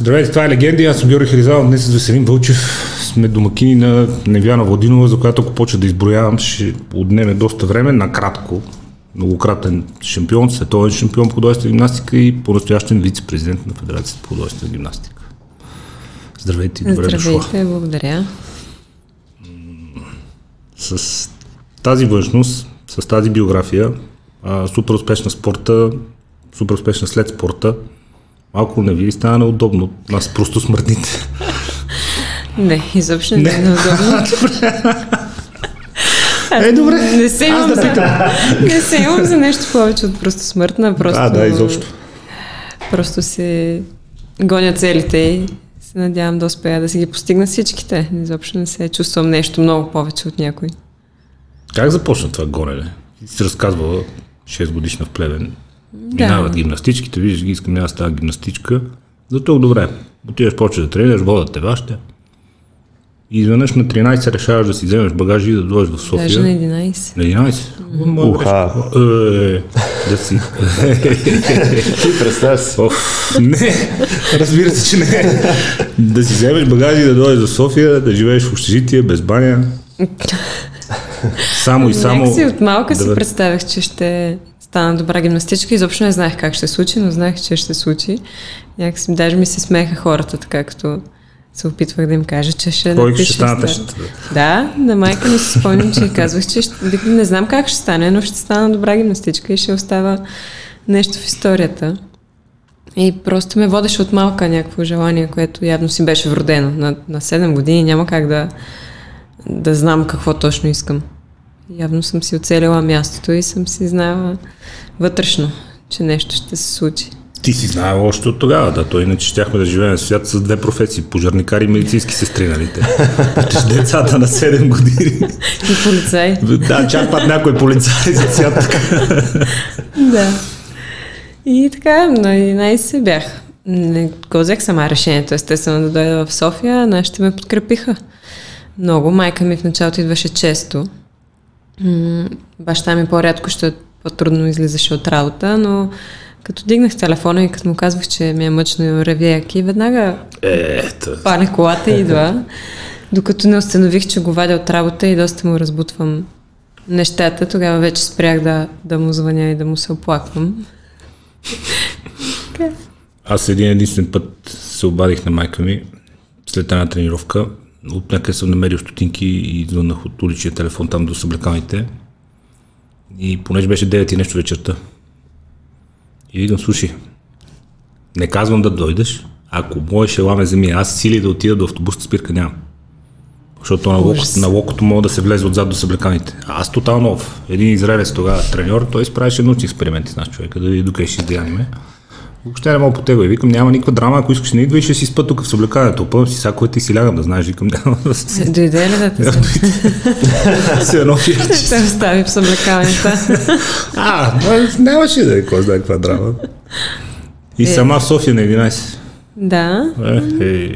Здравейте, това е Легенди. Аз съм Георги Харизал. Днес с Веселин Вълчев сме домакини на Невяна Владинова, за която ако почва да изброявам, ще отнеме доста време. Накратко, многократен шампион, световен шампион по художествена гимнастика и по-настоящен вице-президент на Федерацията по художествена гимнастика. Здравейте добре Здравейте, дошла. благодаря. С тази външност, с тази биография, супер успешна спорта, супер успешна след спорта, Малко не ви стана неудобно нас просто смъртните. Не, изобщо не, не е неудобно. е, добре. Не се имам, да за, не се имам за нещо повече от просто смъртна. Просто, а, да, изобщо. Просто се гоня целите и се надявам да успея да си ги постигна всичките. Изобщо не се чувствам нещо много повече от някой. Как започна това гонене? Ти си разказвала 6 годишна в Плевен. Да. Минават гимнастичките, виждаш ги, искам аз тази гимнастичка. Зато добре. Отиваш, почваш да тренираш, водят те вашите. И изведнъж на 13 решаваш да си вземеш багажи и да дойдеш в София. Даже на 11. На 11? Уха. Е, да си. Ти представя си. не, разбира се, че не. Да си вземеш багажи и да дойдеш в София, да живееш в общежитие, без баня. Само и само... Някак си от малка да... си представях, че ще стана добра гимнастичка. Изобщо не знаех как ще се случи, но знаех, че ще се случи. Някакси даже ми се смееха хората, така като се опитвах да им кажа, че ще Кой ще стане? Да, на майка ми се спомням, че казвах, че ще, не знам как ще стане, но ще стана добра гимнастичка и ще остава нещо в историята. И просто ме водеше от малка някакво желание, което явно си беше вродено. На, на 7 години няма как да, да знам какво точно искам. Явно съм си оцелила мястото и съм си знала вътрешно, че нещо ще се случи. Ти си знаела още от тогава, да. То иначе щяхме да живеем в свят с две професии. Пожарникари и медицински сестри, нали те? Децата на 7 години. И полицай. Да, чак път някой полицай за така. да. И така, на 11 бях. Не го взех сама решението, естествено, да дойда в София. Нашите ме подкрепиха. Много. Майка ми в началото идваше често баща ми по-рядко ще по-трудно излизаше от работа, но като дигнах телефона и като му казвах, че ми е мъчно ревяки, веднага Ето. пане колата и идва. Докато не установих, че го вадя от работа и доста му разбутвам нещата, тогава вече спрях да, да му звъня и да му се оплаквам. Аз един единствен път се обадих на майка ми след една тренировка от някъде съм намерил стотинки и звъннах от уличния телефон там до съблекалните. И понеже беше 9 и нещо вечерта. И викам, слушай, не казвам да дойдеш, ако можеш, ела ме вземи. Аз сили да отида до автобусната спирка нямам. Защото на, локото, на локото мога да се влезе отзад до съблеканите. А аз тотално нов. Един израелец тогава треньор, той изправяше научни експерименти с нас човека, да види докъде ще издеяниме. Въобще не мога по. И викам, няма никаква драма, ако искаш не идва и ще си спа тук в съблеканието. Пълно си саковете и си лягам да знаеш. Викам, няма да си. Дойде ли да те Си едно. Ще остави в съблеканието. а, нямаше да е кой знае каква драма. И е. сама в София на 11. Да. Е, е.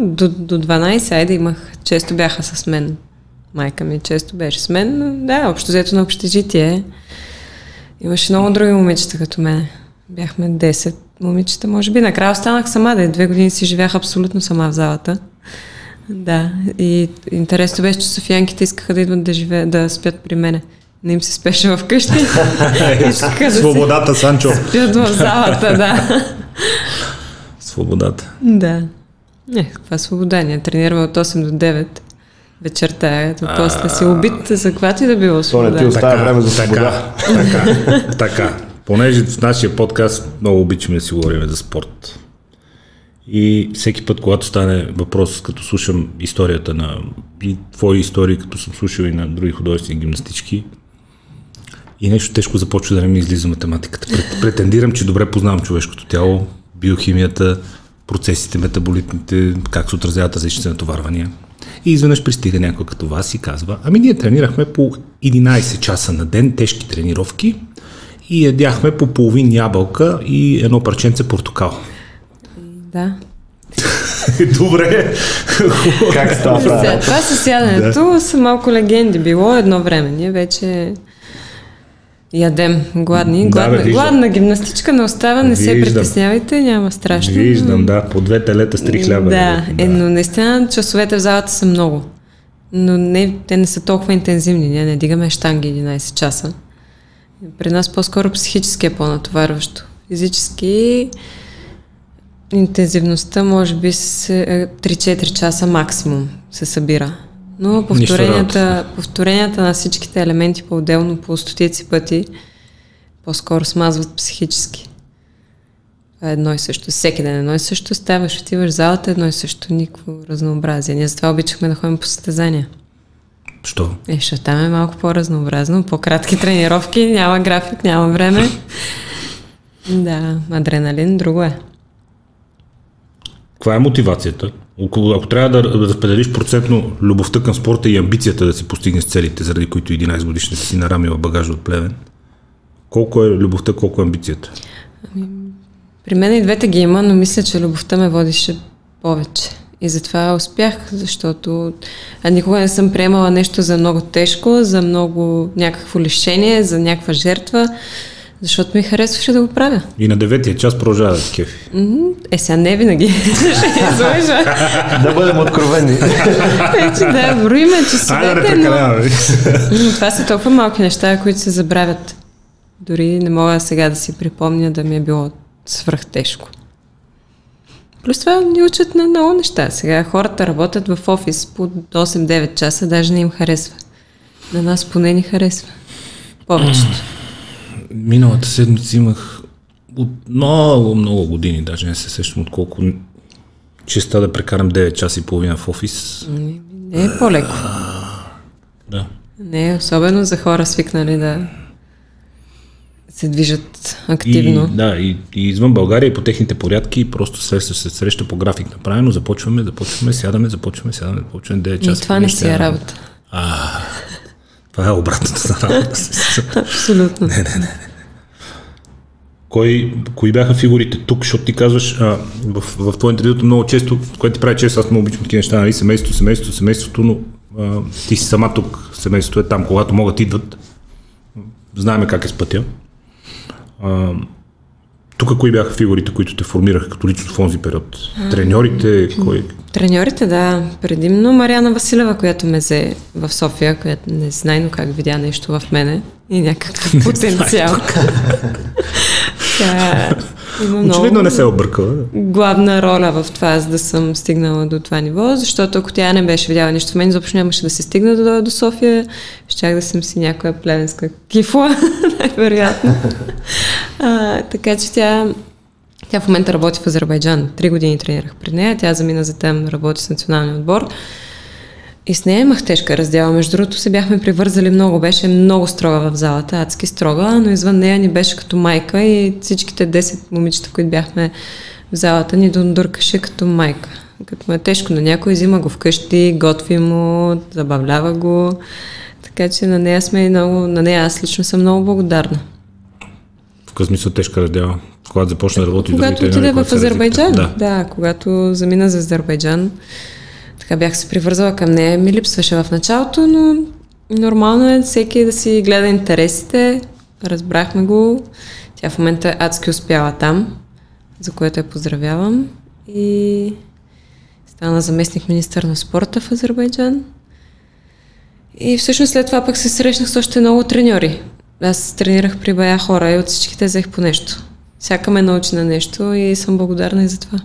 До, до 12, айде имах, често бяха с мен. Майка ми често беше с мен, да, общо взето на общежитие. Имаше много други момичета като мен. Бяхме 10 момичета, може би. Накрая останах сама, да две години си живях абсолютно сама в залата. Да, и интересно беше, че софиянките искаха да идват да живеят, да спят при мене. Не им се спеше вкъщи. Свободата, Санчо. Спят в залата, да. Свободата. Да. Не, каква свобода? Ние тренираме от 8 до 9 вечерта, ето после си убит за каквато и да било свобода. То не ти оставя време за свобода. Така, така, така. Понеже в нашия подкаст много обичаме да си говорим за спорт. И всеки път, когато стане въпрос, като слушам историята на и твои истории, като съм слушал и на други художествени гимнастички, и нещо тежко започва да не ми излиза математиката. Претендирам, че добре познавам човешкото тяло, биохимията, процесите, метаболитните, как се отразяват различните натоварвания. И изведнъж пристига някой като вас и казва, ами ние тренирахме по 11 часа на ден, тежки тренировки и ядяхме по половин ябълка и едно парченце портокал. Да. Добре. как става? Това със сядането да. са малко легенди. Било едно време. Ние вече Ядем, гладни. Да, Гладна, бе, виждам. гладна гимнастичка не остава, не се Виждам. притеснявайте, няма страшно. Виждам, да, по две телета с три хляба. Да, е, но наистина часовете в залата са много. Но не, те не са толкова интензивни. Ние не дигаме штанги 11 часа. При нас по-скоро психически е по-натоварващо. Физически интензивността може би се, е 3-4 часа максимум се събира. Но повторенията, повторенията на всичките елементи по-отделно по стотици пъти по-скоро смазват психически. Това е едно и също. Всеки ден едно и също. Ставаш, отиваш в залата, едно и също. Никакво разнообразие. Ние затова обичахме да ходим по състезания. Що? Е, защото там е малко по-разнообразно, по-кратки тренировки, няма график, няма време. Да, адреналин, друго е. Каква е мотивацията? Около- Ако трябва да разпределиш процентно любовта към спорта и амбицията да си постигнеш целите, заради които 11 годишната си нарамила багажа от плевен, колко е любовта, колко е амбицията? При мен и двете ги има, но мисля, че любовта ме водише повече. И затова успях, защото а никога не съм приемала нещо за много тежко, за много някакво лишение, за някаква жертва, защото ми харесваше да го правя. И на деветия час продължава да кефи. Е, сега не винаги. Ще излъжа. Да бъдем откровени. Вече да, броиме часовете, но... нали? Но това са толкова малки неща, които се забравят. Дори не мога сега да си припомня да ми е било свръх тежко. Плюс това ни учат на много неща. Сега хората работят в офис по 8-9 часа, даже не им харесва. На нас поне ни харесва. Повечето. Миналата седмица имах от много, много години, даже не се сещам от колко честа да прекарам 9 часа и половина в офис. Не, не е по-леко. Да. Не особено за хора свикнали да се движат активно. И, да, и, и извън България и по техните порядки просто среща се среща по график направено, започваме, започваме, сядаме, започваме, сядаме, започваме 9 И часа. това не си е работа. Това е обратното на работа. Абсолютно. Кой, кои бяха фигурите тук, защото ти казваш а, в, в твое интервюто много често, което ти прави често, аз много обичам такива неща, нали, семейство, семейство, семейството, но а, ти си сама тук, семейството е там, когато могат идват, знаеме как е с пътя. А, тук кои бяха фигурите, които те формираха като лично в онзи период? Треньорите, кой? Треньорите, да. Предимно Мариана Василева, която ме взе в София, която не знайно как видя нещо в мене и някакъв потенциал. Тя има Очевидно не се е объркала. главна роля в това, за да съм стигнала до това ниво, защото ако тя не беше видяла нищо в мен, изобщо нямаше да се стигна до, до София. Щях да съм си някоя плевенска кифла, най-вероятно. А, така че тя, тя в момента работи в Азербайджан. Три години тренирах при нея. Тя замина за там, работи с националния отбор. И с нея имах тежка раздяла. Между другото се бяхме привързали много. Беше много строга в залата, адски строга, но извън нея ни беше като майка и всичките 10 момичета, които бяхме в залата, ни дондуркаше като майка. Като му е тежко на някой, взима го вкъщи, готви му, забавлява го. Така че на нея сме и много, на нея аз лично съм много благодарна. В какъв смисъл тежка раздела? Когато започна да работи Когато другите отиде в Азербайджан, да. да, когато замина за Азербайджан, така бях се привързала към нея. Ми липсваше в началото, но нормално е всеки да си гледа интересите. Разбрахме го. Тя в момента е адски успяла там, за което я поздравявам. И стана заместник министър на спорта в Азербайджан. И всъщност след това пък се срещнах с още много треньори. Аз тренирах при бая хора и от всичките взех по нещо. Всяка ме научи на нещо и съм благодарна и за това.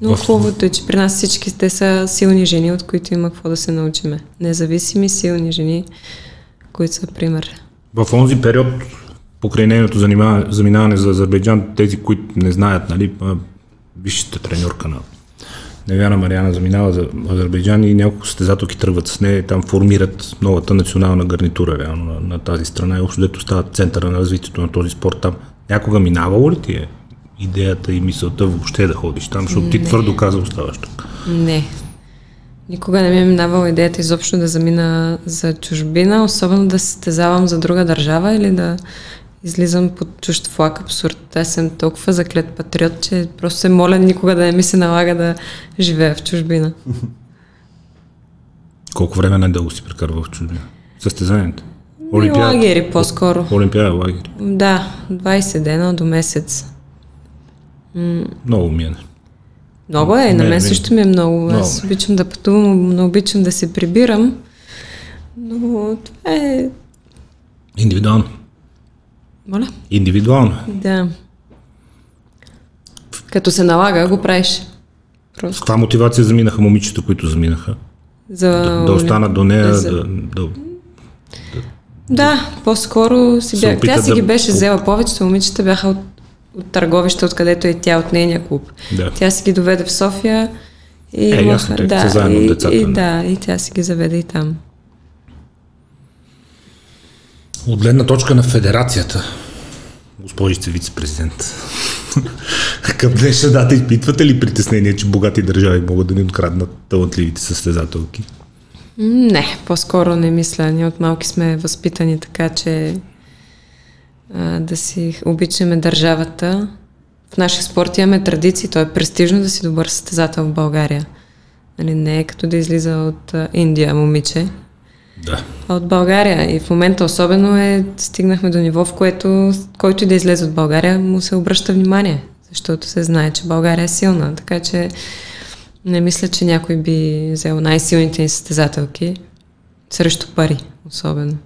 Но В- хубавото е, че при нас всички те са силни жени, от които има какво да се научиме. Независими, силни жени, които са пример. В онзи период, покрай нейното заминаване за Азербайджан, тези, които не знаят, нали, висшата треньорка на Невяна Мариана заминава за Азербайджан и няколко състезателки тръгват с нея там формират новата национална гарнитура реално на, на тази страна и общо дето става центъра на развитието на този спорт там. Някога минавало ли ти е идеята и мисълта въобще да ходиш там, защото ти твърдо каза оставаш тук? Не. Никога не ми е минавала идеята изобщо да замина за чужбина, особено да се състезавам за друга държава или да излизам под чужд флаг. Абсурд. Аз съм толкова заклет патриот, че просто се моля никога да не ми се налага да живея в чужбина. Колко време най-дълго си прекарва в чужбина? Състезанието? И лагери по-скоро. Олимпиада лагери. Да, 20 дена до месец. Много ми е. Много е, на мен също ми е много. Много. Аз обичам да пътувам, но обичам да се прибирам. Но това е... Индивидуално. Моля? Индивидуално. Да. Като се налага, го правиш. С Просто. каква мотивация заминаха момичета, които заминаха? За... Да, да останат до нея, за- да, да, Да, по-скоро си бях. Тя си да ги беше взела. Повечето момичета бяха от, от търговища, откъдето е тя от нейния клуб. Да. Тя си ги доведе в София и Е, имаха- ясно, да, са заедно и, децата, И, не? да, и тя си ги заведе и там. От гледна точка на федерацията, госпожице вице-президент, към днешна дата изпитвате ли притеснение, че богати държави могат да ни откраднат талантливите състезателки? Не, по-скоро не мисля. Ние от малки сме възпитани така, че а, да си обичаме държавата. В нашия спорт имаме традиции. То е престижно да си добър състезател в България. Нали, не е като да излиза от а, Индия момиче, Да. а от България. И в момента особено е, стигнахме до ниво, в което който и да излезе от България, му се обръща внимание, защото се знае, че България е силна. Така че не мисля, че някой би взел най-силните ни състезателки срещу пари, особено.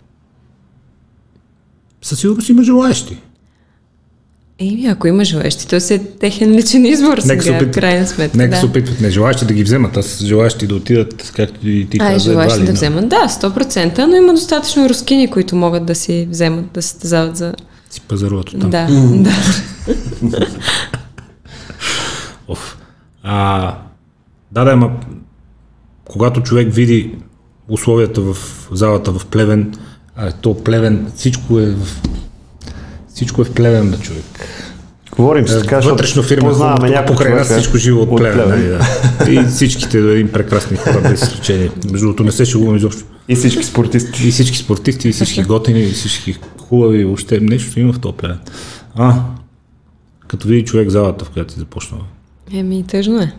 Със сигурност има желаящи. Еми, ако има желащи, то си е техен личен избор Нека се сега, в опитват, крайна сметка. нека да. се опитват не желаящи да ги вземат, а с желаящи да отидат, както и ти А, каза, едва желащи ли да вземат. Да, 100%, но има достатъчно рускини, които могат да си вземат, да се състезават за... си пазаруват оттам. Да, да. Оф. А, да, да, ама когато човек види условията в залата в Плевен, а то Плевен, всичко е в всичко е в Плевен, да човек. Говорим си така, Вътрешно фирма, познаваме някой покрай нас всичко живо от, Плевен. Нали, да. И всичките до един прекрасни хора, без изключение. Между другото не се шегувам изобщо. И всички спортисти. И всички спортисти, и всички готини, и всички хубави, въобще нещо има в този Плевен. А, като види човек залата, в която си започнала. Еми, тъжно е.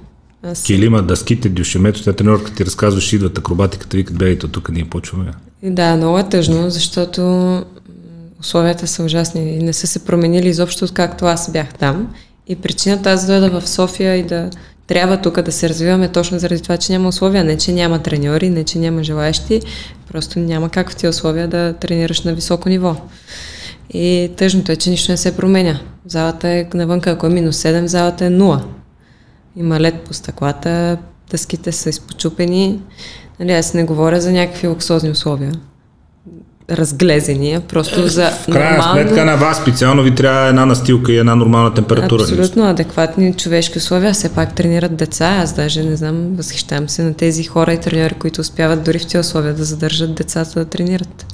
Аз... Килима, дъските, дюшемето, тя тренерка ти разказваш, идват акробатиката, викат, бегайте от тук, ние почваме. Да, много е тъжно, защото условията са ужасни и не са се променили изобщо откакто аз бях там. И причината аз да дойда в София и да трябва тук да се развиваме точно заради това, че няма условия. Не, че няма треньори, не, че няма желаящи, просто няма как в тези условия да тренираш на високо ниво. И тъжното е, че нищо не се променя. Залата е навънка, ако е минус 7, залата е 0. Има лед по стъклата, дъските са изпочупени. Нали, аз не говоря за някакви луксозни условия. Разглезени, а просто за В крайна нормално, сметка на вас специално ви трябва една настилка и една нормална температура. абсолютно адекватни човешки условия. Все пак тренират деца. Аз даже не знам, възхищавам се на тези хора и треньори, които успяват дори в тези условия да задържат децата да тренират.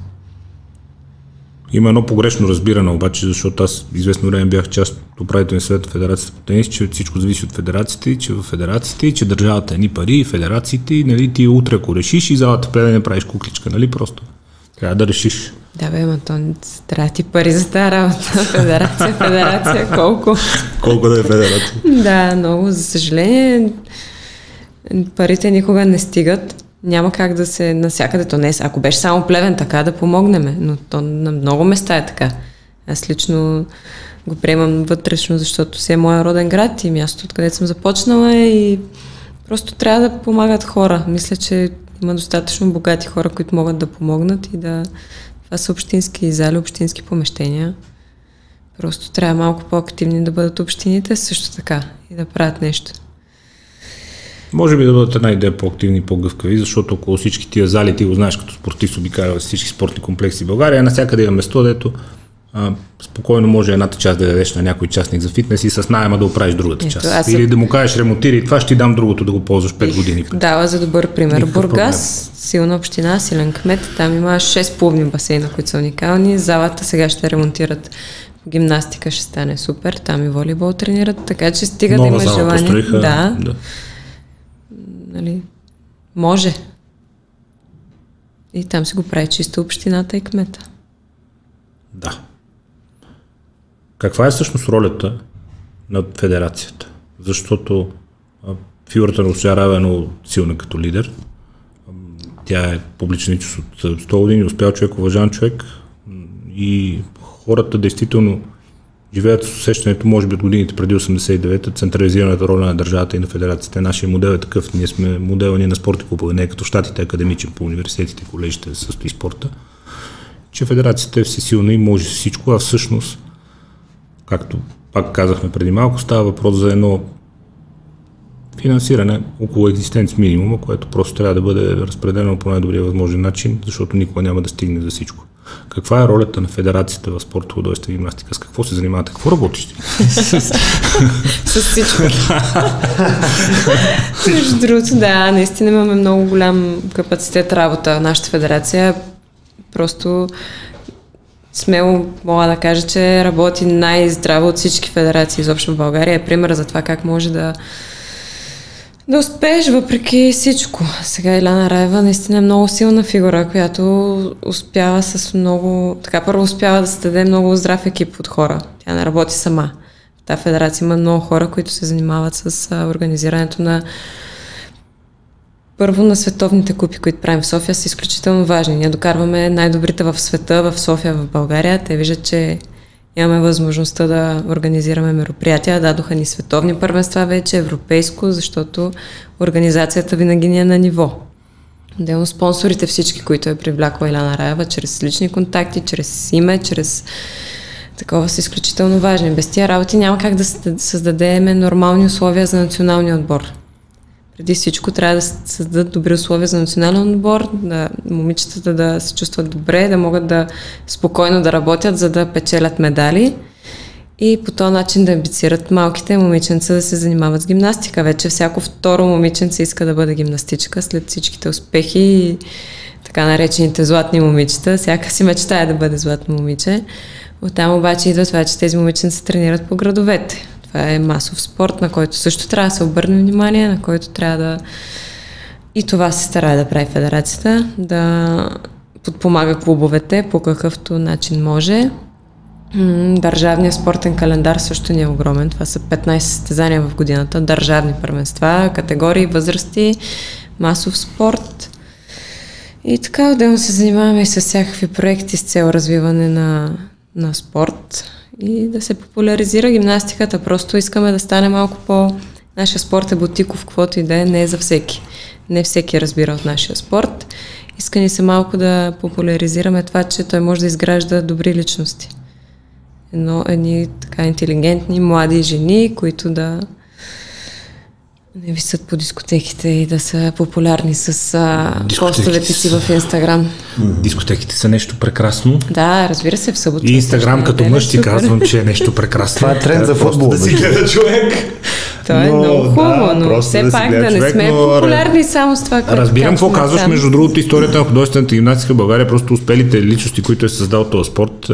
Има едно погрешно разбиране обаче, защото аз известно време бях част от управителния съвет на Федерацията по тенис, че всичко зависи от федерациите, и че в федерациите, и че държавата е ни пари, и федерациите, и нали, ти утре ако решиш и залата в Плевен не правиш кукличка, нали просто. Трябва да решиш. Да, бе, ма то не- трябва ти пари за тази работа. Федерация, федерация, колко. Колко да е федерация. Да, много. За съжаление, парите никога не стигат. Няма как да се насякъде. То не е, ако беше само плевен така да помогнеме, но то на много места е така. Аз лично го приемам вътрешно, защото си е моя роден град и място, откъдето съм започнала и просто трябва да помагат хора. Мисля, че има достатъчно богати хора, които могат да помогнат и да... Това са общински зали, общински помещения. Просто трябва малко по-активни да бъдат общините също така и да правят нещо. Може би да бъдат една идея по-активни и по-гъвкави, защото около всички тия зали, ти го знаеш като спортист, обикаля всички спортни комплекси в България, навсякъде има место, дето а, спокойно може едната част да дадеш на някой частник за фитнес и с найема да оправиш другата Ето, част. аз Или да му кажеш ремонтири това, ще ти дам другото да го ползваш 5 години. пред. Дава за добър пример. Никакъв Бургас, силна община, силен кмет. Там има 6 плувни басейна, които са уникални. Залата сега ще ремонтират. Гимнастика ще стане супер. Там и волейбол тренират. Така че стига да Нова има зала желание. Да, да. Нали, може. И там си го прави чисто общината и кмета. Да. Каква е всъщност ролята на федерацията? Защото фигурата на Русия Равено силна като лидер. Тя е публична от 100 години, успял човек, уважаван човек и хората действително живеят с усещането, може би от годините преди 89-та, централизираната роля на държавата и на федерацията. Нашия модел е такъв. Ние сме модел ние на спорти клубове, не е като щатите академичен по университетите, колежите състои спорта, че федерацията е всесилна и може всичко, а всъщност, както пак казахме преди малко, става въпрос за едно финансиране около екзистенц минимума, което просто трябва да бъде разпределено по най-добрия възможен начин, защото никога няма да стигне за всичко. Каква е ролята на федерацията в спорт, художество и гимнастика? С какво се занимавате? Какво работиш? С всичко. Между другото, да, наистина имаме много голям капацитет работа. Нашата федерация просто смело мога да кажа, че работи най-здраво от всички федерации изобщо в България. Е пример за това как може да да успееш въпреки всичко. Сега Иляна Раева наистина е много силна фигура, която успява с много... Така първо успява да създаде много здрав екип от хора. Тя не работи сама. В тази федерация има много хора, които се занимават с организирането на първо на световните купи, които правим в София, са изключително важни. Ние докарваме най-добрите в света, в София, в България. Те виждат, че Имаме възможността да организираме мероприятия. Дадоха ни световни първенства вече, европейско, защото организацията винаги ни е на ниво. Делно спонсорите всички, които е привлякла Иляна Раева, чрез лични контакти, чрез име, чрез такова са изключително важни. Без тия работи няма как да създадем нормални условия за националния отбор преди всичко трябва да се създадат добри условия за национален отбор, да момичетата да се чувстват добре, да могат да спокойно да работят, за да печелят медали и по този начин да амбицират малките момиченца да се занимават с гимнастика. Вече всяко второ момиченце иска да бъде гимнастичка след всичките успехи и така наречените златни момичета. Всяка си мечтае да бъде златно момиче. Оттам обаче идва това, че тези момиченца тренират по градовете. Това е масов спорт, на който също трябва да се обърне внимание, на който трябва да... И това се старае да прави федерацията, да подпомага клубовете по какъвто начин може. Държавният спортен календар също ни е огромен. Това са 15 състезания в годината, държавни първенства, категории, възрасти, масов спорт. И така отделно се занимаваме и с всякакви проекти с цел развиване на, на спорт и да се популяризира гимнастиката. Просто искаме да стане малко по... Нашия спорт е бутиков, каквото и да е, не е за всеки. Не всеки разбира от нашия спорт. Иска ни се малко да популяризираме това, че той може да изгражда добри личности. Едно, едни така интелигентни, млади жени, които да не висят по дискотеките и да са популярни с а, постовете си в Инстаграм. Дискотеките са нещо прекрасно. Да, разбира се, в събота. И Инстаграм като мъж ти казвам, че е нещо прекрасно. Това е тренд за футбол. Да си гледа човек. Това е Но, много хубаво, да, но все да пак да не човек, сме но- популярни само с това, което Разбирам какво казваш. там. Между другото, историята на художествената гимнастика в България, просто успелите личности, които е създал този спорт, е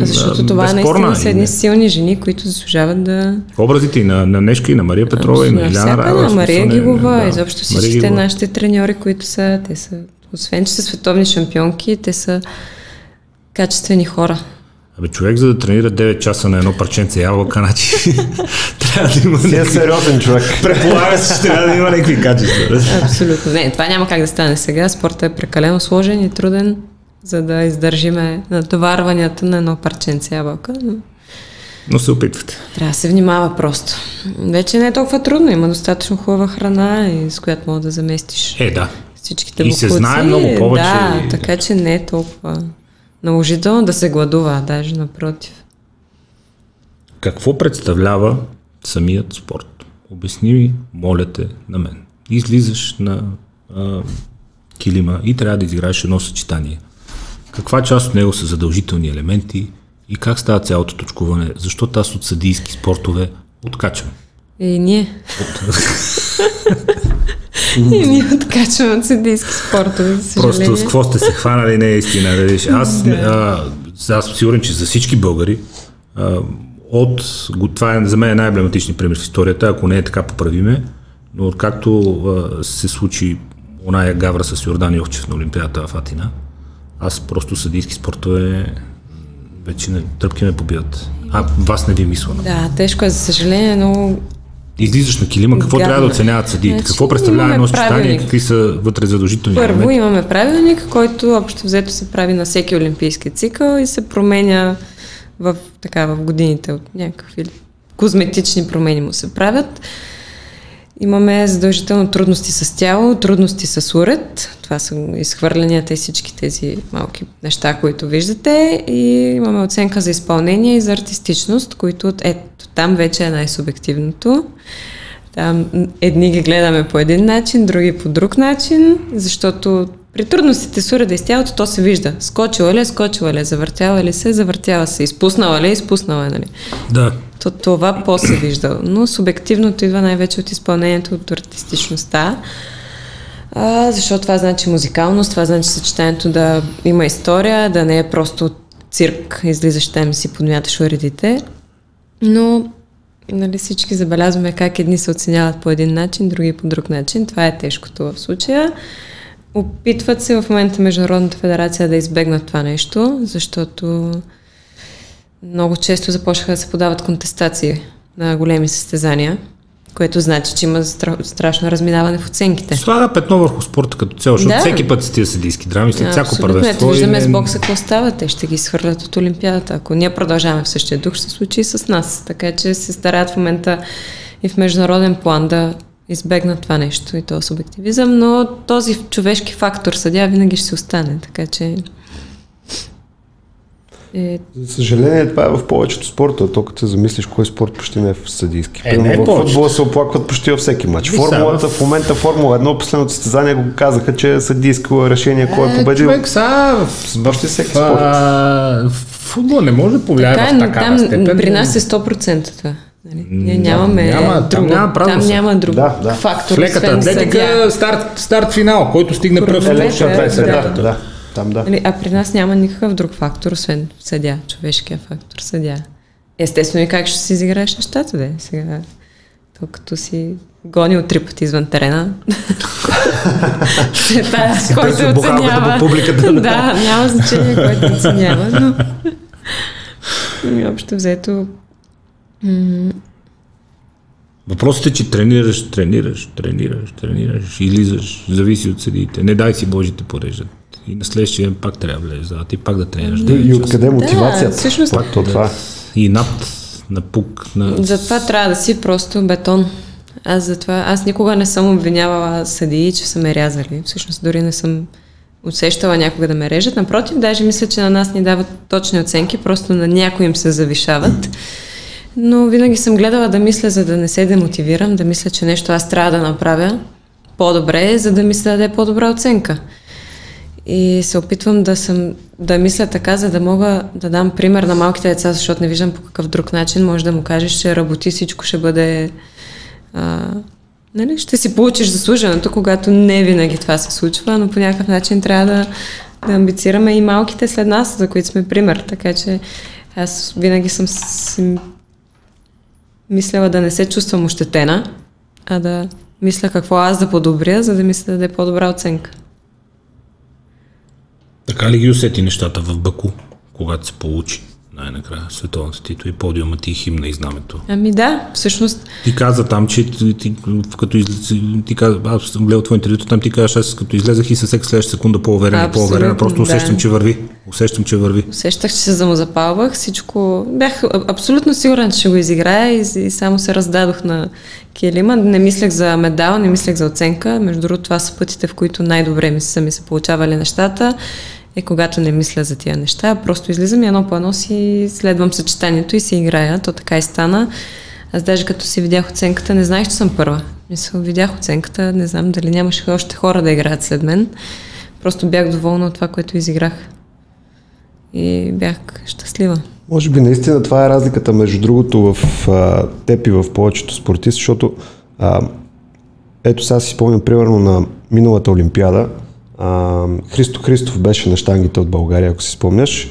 Защото е това безспорна. наистина са едни не- силни жени, които заслужават да... Образите и на, на Нешка, и на Мария Петрова, и на Иляна всяка Раева. в Мария Гигова, да, изобщо всичките нашите треньори, които са, те са, освен че са световни шампионки, те са качествени хора. Абе, човек, за да тренира 9 часа на едно парченце ябълка, значи трябва да има Си е сериозен човек. Предполага се, че трябва да има някакви качества. Абсолютно. Не, това няма как да стане сега. Спортът е прекалено сложен и труден, за да издържиме натоварванията на едно парченце ябълка. Но Но се опитвате. трябва да се внимава просто. Вече не е толкова трудно. Има достатъчно хубава храна, и с която мога да заместиш Е, да. всичките И се знае много повече. Да, така че не е толкова наложително да се гладува, даже напротив. Какво представлява самият спорт? Обясни ми, моля те, на мен. Излизаш на а, килима и трябва да изиграеш едно съчетание. Каква част от него са задължителни елементи и как става цялото точкуване? Защото аз от съдийски спортове откачам. И ние. и ние откачваме от съдийски спортове, за съжаление. Просто с какво сте се хванали, не е истина. Да видиш. Аз, а, аз съм сигурен, че за всички българи а, от, това е за мен е най-емблематичният пример в историята, ако не е така поправиме, но откакто а, се случи оная гавра с Йордан Йовчев на Олимпиадата в Атина, аз просто съдийски спортове вече не, тръпки ме побиват. А, вас не ви е мисля. Да, тежко е, за съжаление, много Излизаш на килима, какво Гадно. трябва да оценяват съдиите? Значи, какво представлява едно състезание и какви са вътре задължителни Първо елементи? имаме правилник, който общо взето се прави на всеки олимпийски цикъл и се променя в, така, в годините от някакви козметични промени му се правят. Имаме задължително трудности с тяло, трудности с уред. Това са изхвърлянията и всички тези малки неща, които виждате. И имаме оценка за изпълнение и за артистичност, които ето там вече е най-субективното. Там едни ги гледаме по един начин, други по друг начин, защото при трудностите с уреда и с тялото то се вижда. Скочила ли е, скочила ли е, завъртяла ли се, завъртява се, изпуснала ли е, изпуснала е, нали? Да. То, това по-се вижда, но субективното идва най-вече от изпълнението, от артистичността. А, защото това значи музикалност, това значи съчетанието да има история, да не е просто цирк, излизаш там си подмяташ уредите. Но нали, всички забелязваме как едни се оценяват по един начин, други по друг начин. Това е тежкото в случая. Опитват се в момента Международната федерация да избегнат това нещо, защото много често започнаха да се подават контестации на големи състезания, което значи, че има стра- страшно разминаване в оценките. Слага петно върху спорта като цяло, защото Да. всеки път са тия съдийски драми, след всяко първенство. Виждаме и с не- бокса какво става. Те ще ги свърлят от Олимпиадата. Ако ние продължаваме в същия дух, ще се случи и с нас. Така че се стараят в момента и в международен план да избегнат това нещо и този субективизъм, но този човешки фактор съдя винаги ще си остане. Така че е, За съжаление, това е в повечето спорта. То като се замислиш, кой спорт почти не е в съдийски. Е, не е Примерно в футбола се оплакват почти във всеки матч. Формулата в- момента Формула 1, последното състезание го казаха, че е съдийско решение, кой е победил. Човек са в, Почти всеки в, а, в футбол не може да повлияе така, в е, такава там степен. при нас е 100% това. Нали? Ние нямаме няма, там друго. няма правило там няма друг Да, да. фактор. В леката атлетика старт, старт финал, който стигне пръв да. 20 Да, да, там да. Нали, а при нас няма никакъв друг фактор, освен съдя, човешкия фактор, съдя. Естествено и как ще си изиграеш нещата, де. Сега, то като си гонил три пъти извън терена, е тая, който оценява. публиката. да, няма значение, който оценява, но и общо взето Въпросът е, че тренираш, тренираш, тренираш, тренираш, излизаш, зависи от съдиите. Не дай си Божите пореждат. И на следващия ден пак трябва да влезеш, а ти пак да тренираш. И, девет и откъде мотивацията? всъщност- Пак то това. И над, на пук, на... Затова трябва да си просто бетон. Аз затова, аз никога не съм обвинявала съдии, че са ме рязали. Всъщност дори не съм усещала някога да ме режат. Напротив, даже мисля, че на нас ни дават точни оценки, просто на някои им се завишават. Но винаги съм гледала да мисля, за да не се демотивирам, да мисля, че нещо аз трябва да направя по-добре, за да ми се даде по-добра оценка. И се опитвам да, съм, да мисля така, за да мога да дам пример на малките деца, защото не виждам по какъв друг начин може да му кажеш, че работи, всичко ще бъде... А, нали, ще си получиш заслуженото, когато не винаги това се случва, но по някакъв начин трябва да, да амбицираме и малките след нас, за които сме пример. Така че аз винаги съм си мисляла да не се чувствам ощетена, а да мисля какво аз да подобря, за да ми се даде по-добра оценка. Така ли ги усети нещата в Баку, когато се получи най-накрая световната титла и подиумът и химна и знамето? Ами да, всъщност Ти каза там, че ти, ти, като излез, ти каза, аз съм гледал твое интервюто, там ти казваш, аз като излезах и със всяка следваща секунда и по-уверена, Абсолютно, просто усещам, да. че върви. Усещам, че върви. усещах, че се замозапалвах, всичко... Бях абсолютно сигурна, че ще го изиграя и, и само се раздадох на килима. Не мислех за медал, не мислех за оценка. Между другото, това са пътите, в които най-добре ми са ми се получавали нещата. Е когато не мисля за тия неща, просто излизам и едно по едно си следвам съчетанието и си играя. То така и стана. Аз даже като си видях оценката, не знаех, че съм първа. Мисля, видях оценката, не знам дали нямаше още хора да играят след мен. Просто бях доволна от това, което изиграх. И бях щастлива. Може би наистина това е разликата между другото в а, теб и в повечето спортисти, защото а, ето сега си спомням примерно на миналата Олимпиада. А, Христо Христов беше на штангите от България, ако си спомняш,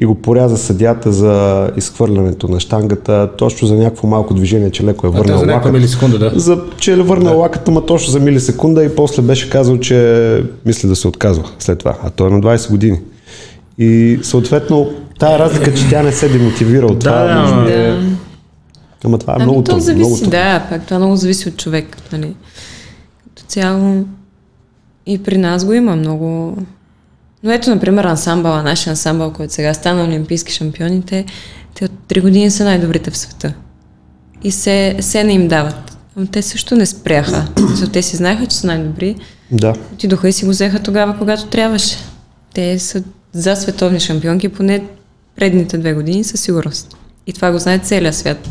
и го поряза съдята за изхвърлянето на штангата, точно за някакво малко движение, че леко е А върнал за някаква лаката. милисекунда, да. За, че е върнал лаката, ма точно за милисекунда и после беше казал, че мисли да се отказва след това. А той е на 20 години. И съответно, тая разлика, че тя не се демотивира от това, да, може би Да. е... Ама това е ами много то трудно. зависи, много да, пак това много зависи от човек, нали. Като цяло и при нас го има много... Но ето, например, ансамбъла, нашия ансамбъл, който сега стана олимпийски шампиони, те, от три години са най-добрите в света. И се, се не им дават. Ама те също не спряха. Те си знаеха, че са най-добри. Да. Отидоха и си го взеха тогава, когато трябваше. Те са за световни шампионки поне предните две години със сигурност. И това го знае целият свят.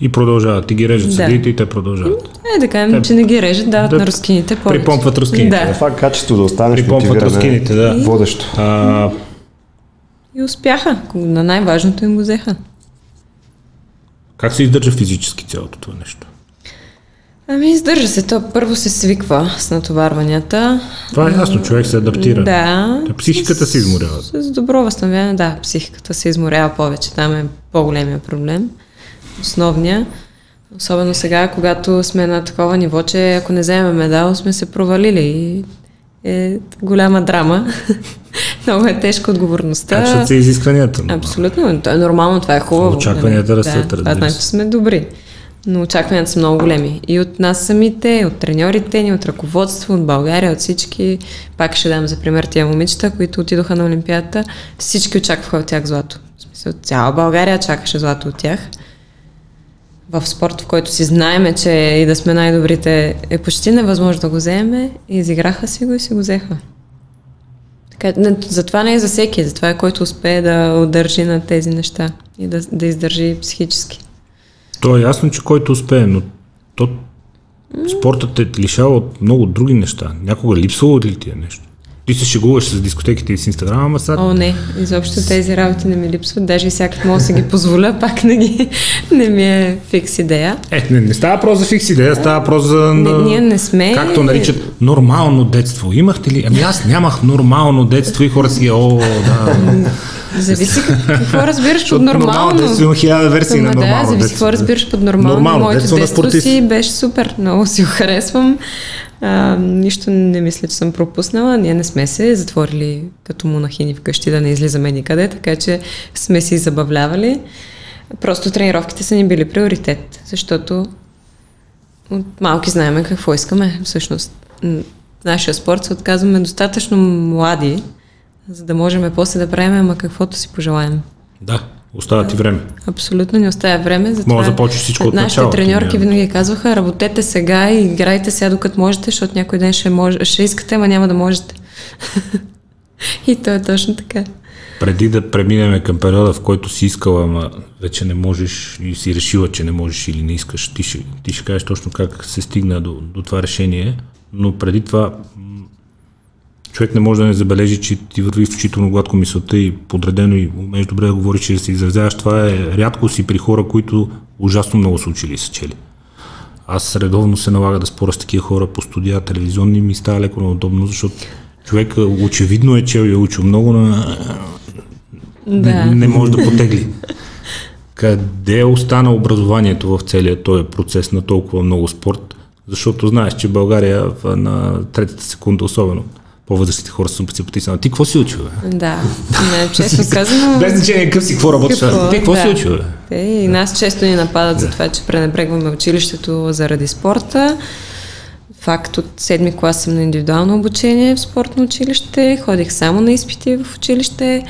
И продължават. Ти ги режат Да. съдиите и те продължават. Е, да кажем, Те- че не ги режат, дават да на рускините повече. припомпват рускините. Да. това качество да останеш Припомпват рускините, да. водещо. А, И успяха. На най-важното им го взеха. как се издържа физически цялото това нещо? Ами, издържа се. То първо се свиква с натоварванията. Това е ясно, човек се адаптира. Да. Та Психиката се изморява. С, с добро възстановяване, да, психиката се изморява повече. Там е по-големия проблем. Основния. Особено сега, когато сме на такова ниво, че ако не вземем медал, сме се провалили. И е голяма драма. Много е тежка отговорността. Качват се изискванията. но- Абсолютно. То е нормално, това е хубаво. Очакванията нали? растат, да, разбира Това значи, че сме добри. Но очакванията са много големи. И от нас самите, от треньорите ни, от ръководство, от България, от всички. Пак ще дам за пример тия момичета, които отидоха на Олимпиадата. Всички очакваха от тях злато. В смисъл, цяла България чакаше злато от тях. В спорт, в който си знаеме, че и да сме най-добрите, е почти невъзможно да го вземе. И изиграха си го и си го взеха. Така, не, затова не е за всеки, затова е който успее да удържи на тези неща и да, да издържи психически. То е ясно, че който успее, но то спортът те лишава от много други неща. Някога липсвало ли ти е нещо? Ти се шегуваш с дискотеките и с Инстаграма, ама сега... О, не, изобщо тези работи не ми липсват, даже и всякак мога да си ги позволя, пак не, ги, не ми е фикс идея. Е, не, не става просто за фикс идея, става просто за... Не, ние не сме... Както наричат нормално детство. Имахте ли? Ами аз нямах нормално детство и хората си, о, да. Зависи как- какво разбираш под Защото нормално. детство има хиляда версии на да, нормално зависи детство. какво разбираш под нормално. Нормално Моето детство детство си беше супер, много си го харесвам. А, нищо не мисля, че съм пропуснала. Ние не сме се затворили като монахини вкъщи да не излизаме никъде, така че сме си забавлявали. Просто тренировките са ни били приоритет, защото от малки знаеме какво искаме всъщност. Нашия спорт се отказваме достатъчно млади, за да можем после да правим ама каквото си пожелаем. Да, остава ти време. Абсолютно не оставя време. Затова Може да започнеш всичко от Нашите началото, треньорки няма. винаги казваха, работете сега и играйте сега докато можете, защото някой ден ще, може, ще искате, ама няма да можете. и то е точно така. Преди да преминем към периода, в който си искала, ама вече не можеш и си решила, че не можеш или не искаш, ти ще, ти ще кажеш точно как се стигна до, до това решение, но преди това човек не може да не забележи, че ти върви изключително гладко мисълта и подредено и умееш добре да говориш, че да се изразяваш. Това е рядко си при хора, които ужасно много са учили и са чели. Аз редовно се налага да споря с такива хора по студия, телевизионни ми става леко неудобно, защото човек очевидно е чел и е учил много, но Да. не, не може да потегли. Къде остана образованието в целия този процес на толкова много спорт? Защото знаеш, че България на третата секунда особено по-възрастните хора са симпатични. А ти какво си учил? Бе? Да, не, честно казано. Без значение какъв си, какво работиш. Какво? Ти какво Да. си учил? Бе? Те и нас често ни нападат за това, че пренебрегваме училището заради спорта. Факт от седми клас съм на индивидуално обучение в спортно училище. Ходих само на изпити в училище.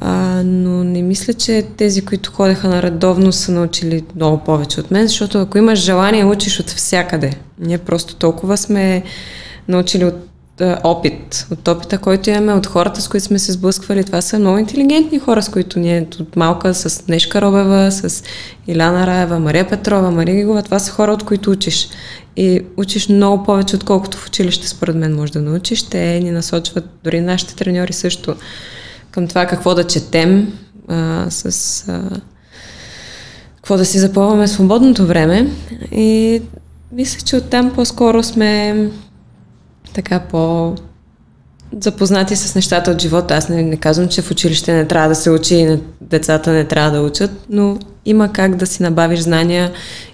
А, но не мисля, че тези, които ходеха на редовно, са научили много повече от мен, защото ако имаш желание, учиш от всякъде. Ние просто толкова сме научили от опит, от опита, който имаме, от хората, с които сме се сблъсквали. Това са много интелигентни хора, с които ние от малка, с Нешка Робева, с Иляна Раева, Мария Петрова, Мария Гигова, това са хора, от които учиш. И учиш много повече, отколкото в училище, според мен, може да научиш. Те ни насочват, дори нашите треньори също, към това какво да четем, а, с а, какво да си запълваме свободното време. И мисля, че оттам по-скоро сме така по запознати с нещата от живота. Аз не, не казвам, че в училище не трябва да се учи и децата не трябва да учат, но има как да си набавиш знания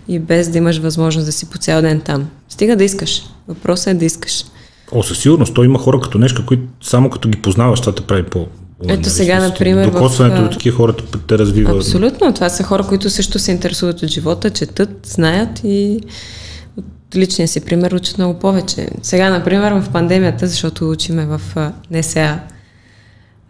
и без да имаш възможност да си по цял ден там. Стига да искаш. Въпросът е да искаш. О, със сигурност. Той има хора като нешка, които само като ги познаваш, това те прави по, Ето сега, например, в, Докосването а, до такива хората те развива. Абсолютно. Това са хора, които също се интересуват от живота, четат, знаят и личния си пример учат много повече. Сега, например, в пандемията, защото учиме в не сега,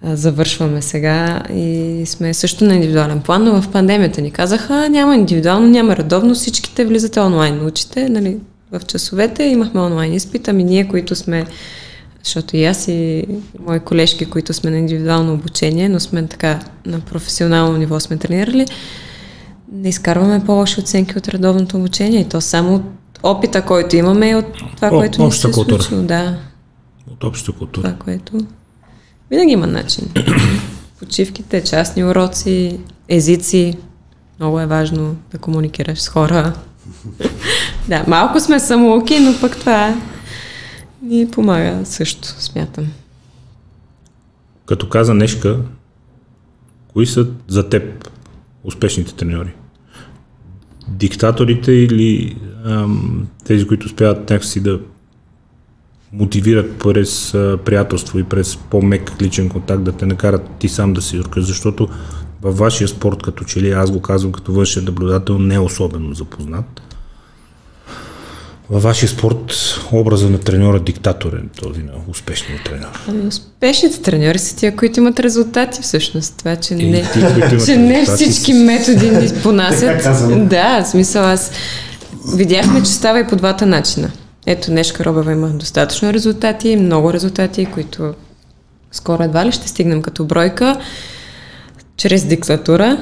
завършваме сега и сме също на индивидуален план, но в пандемията ни казаха, няма индивидуално, няма редовно, всичките влизате онлайн, учите, нали, в часовете имахме онлайн изпит, ами ние, които сме защото и аз и мои колежки, които сме на индивидуално обучение, но сме така на професионално ниво сме тренирали, не изкарваме по-лоши оценки от редовното обучение. И то само опита, който имаме и от това, О, което ни се е култура. случило. Да, От общата култура. това, което... Винаги има начин. Почивките, частни уроци, езици. Много е важно да комуникираш с хора. да, малко сме самоуки, но пък това ни помага също, смятам. Като каза Нешка, кои са за теб успешните треньори? Диктаторите или тези, които успяват някакси да мотивират през приятелство и през по-мек личен контакт да те накарат ти сам да си уркаш, защото във вашия спорт, като че ли аз го казвам като външен наблюдател, не е особено запознат. Във вашия спорт образа на треньора диктатор е този на успешния треньор. Ами, успешните треньори са тия, които имат резултати всъщност. Това, че не, ти, че не всички методи ни понасят. Да, смисъл аз видяхме, че става и по двата начина. Ето, Нешка Робева има достатъчно резултати, много резултати, които скоро едва ли ще стигнем като бройка, чрез диктатура.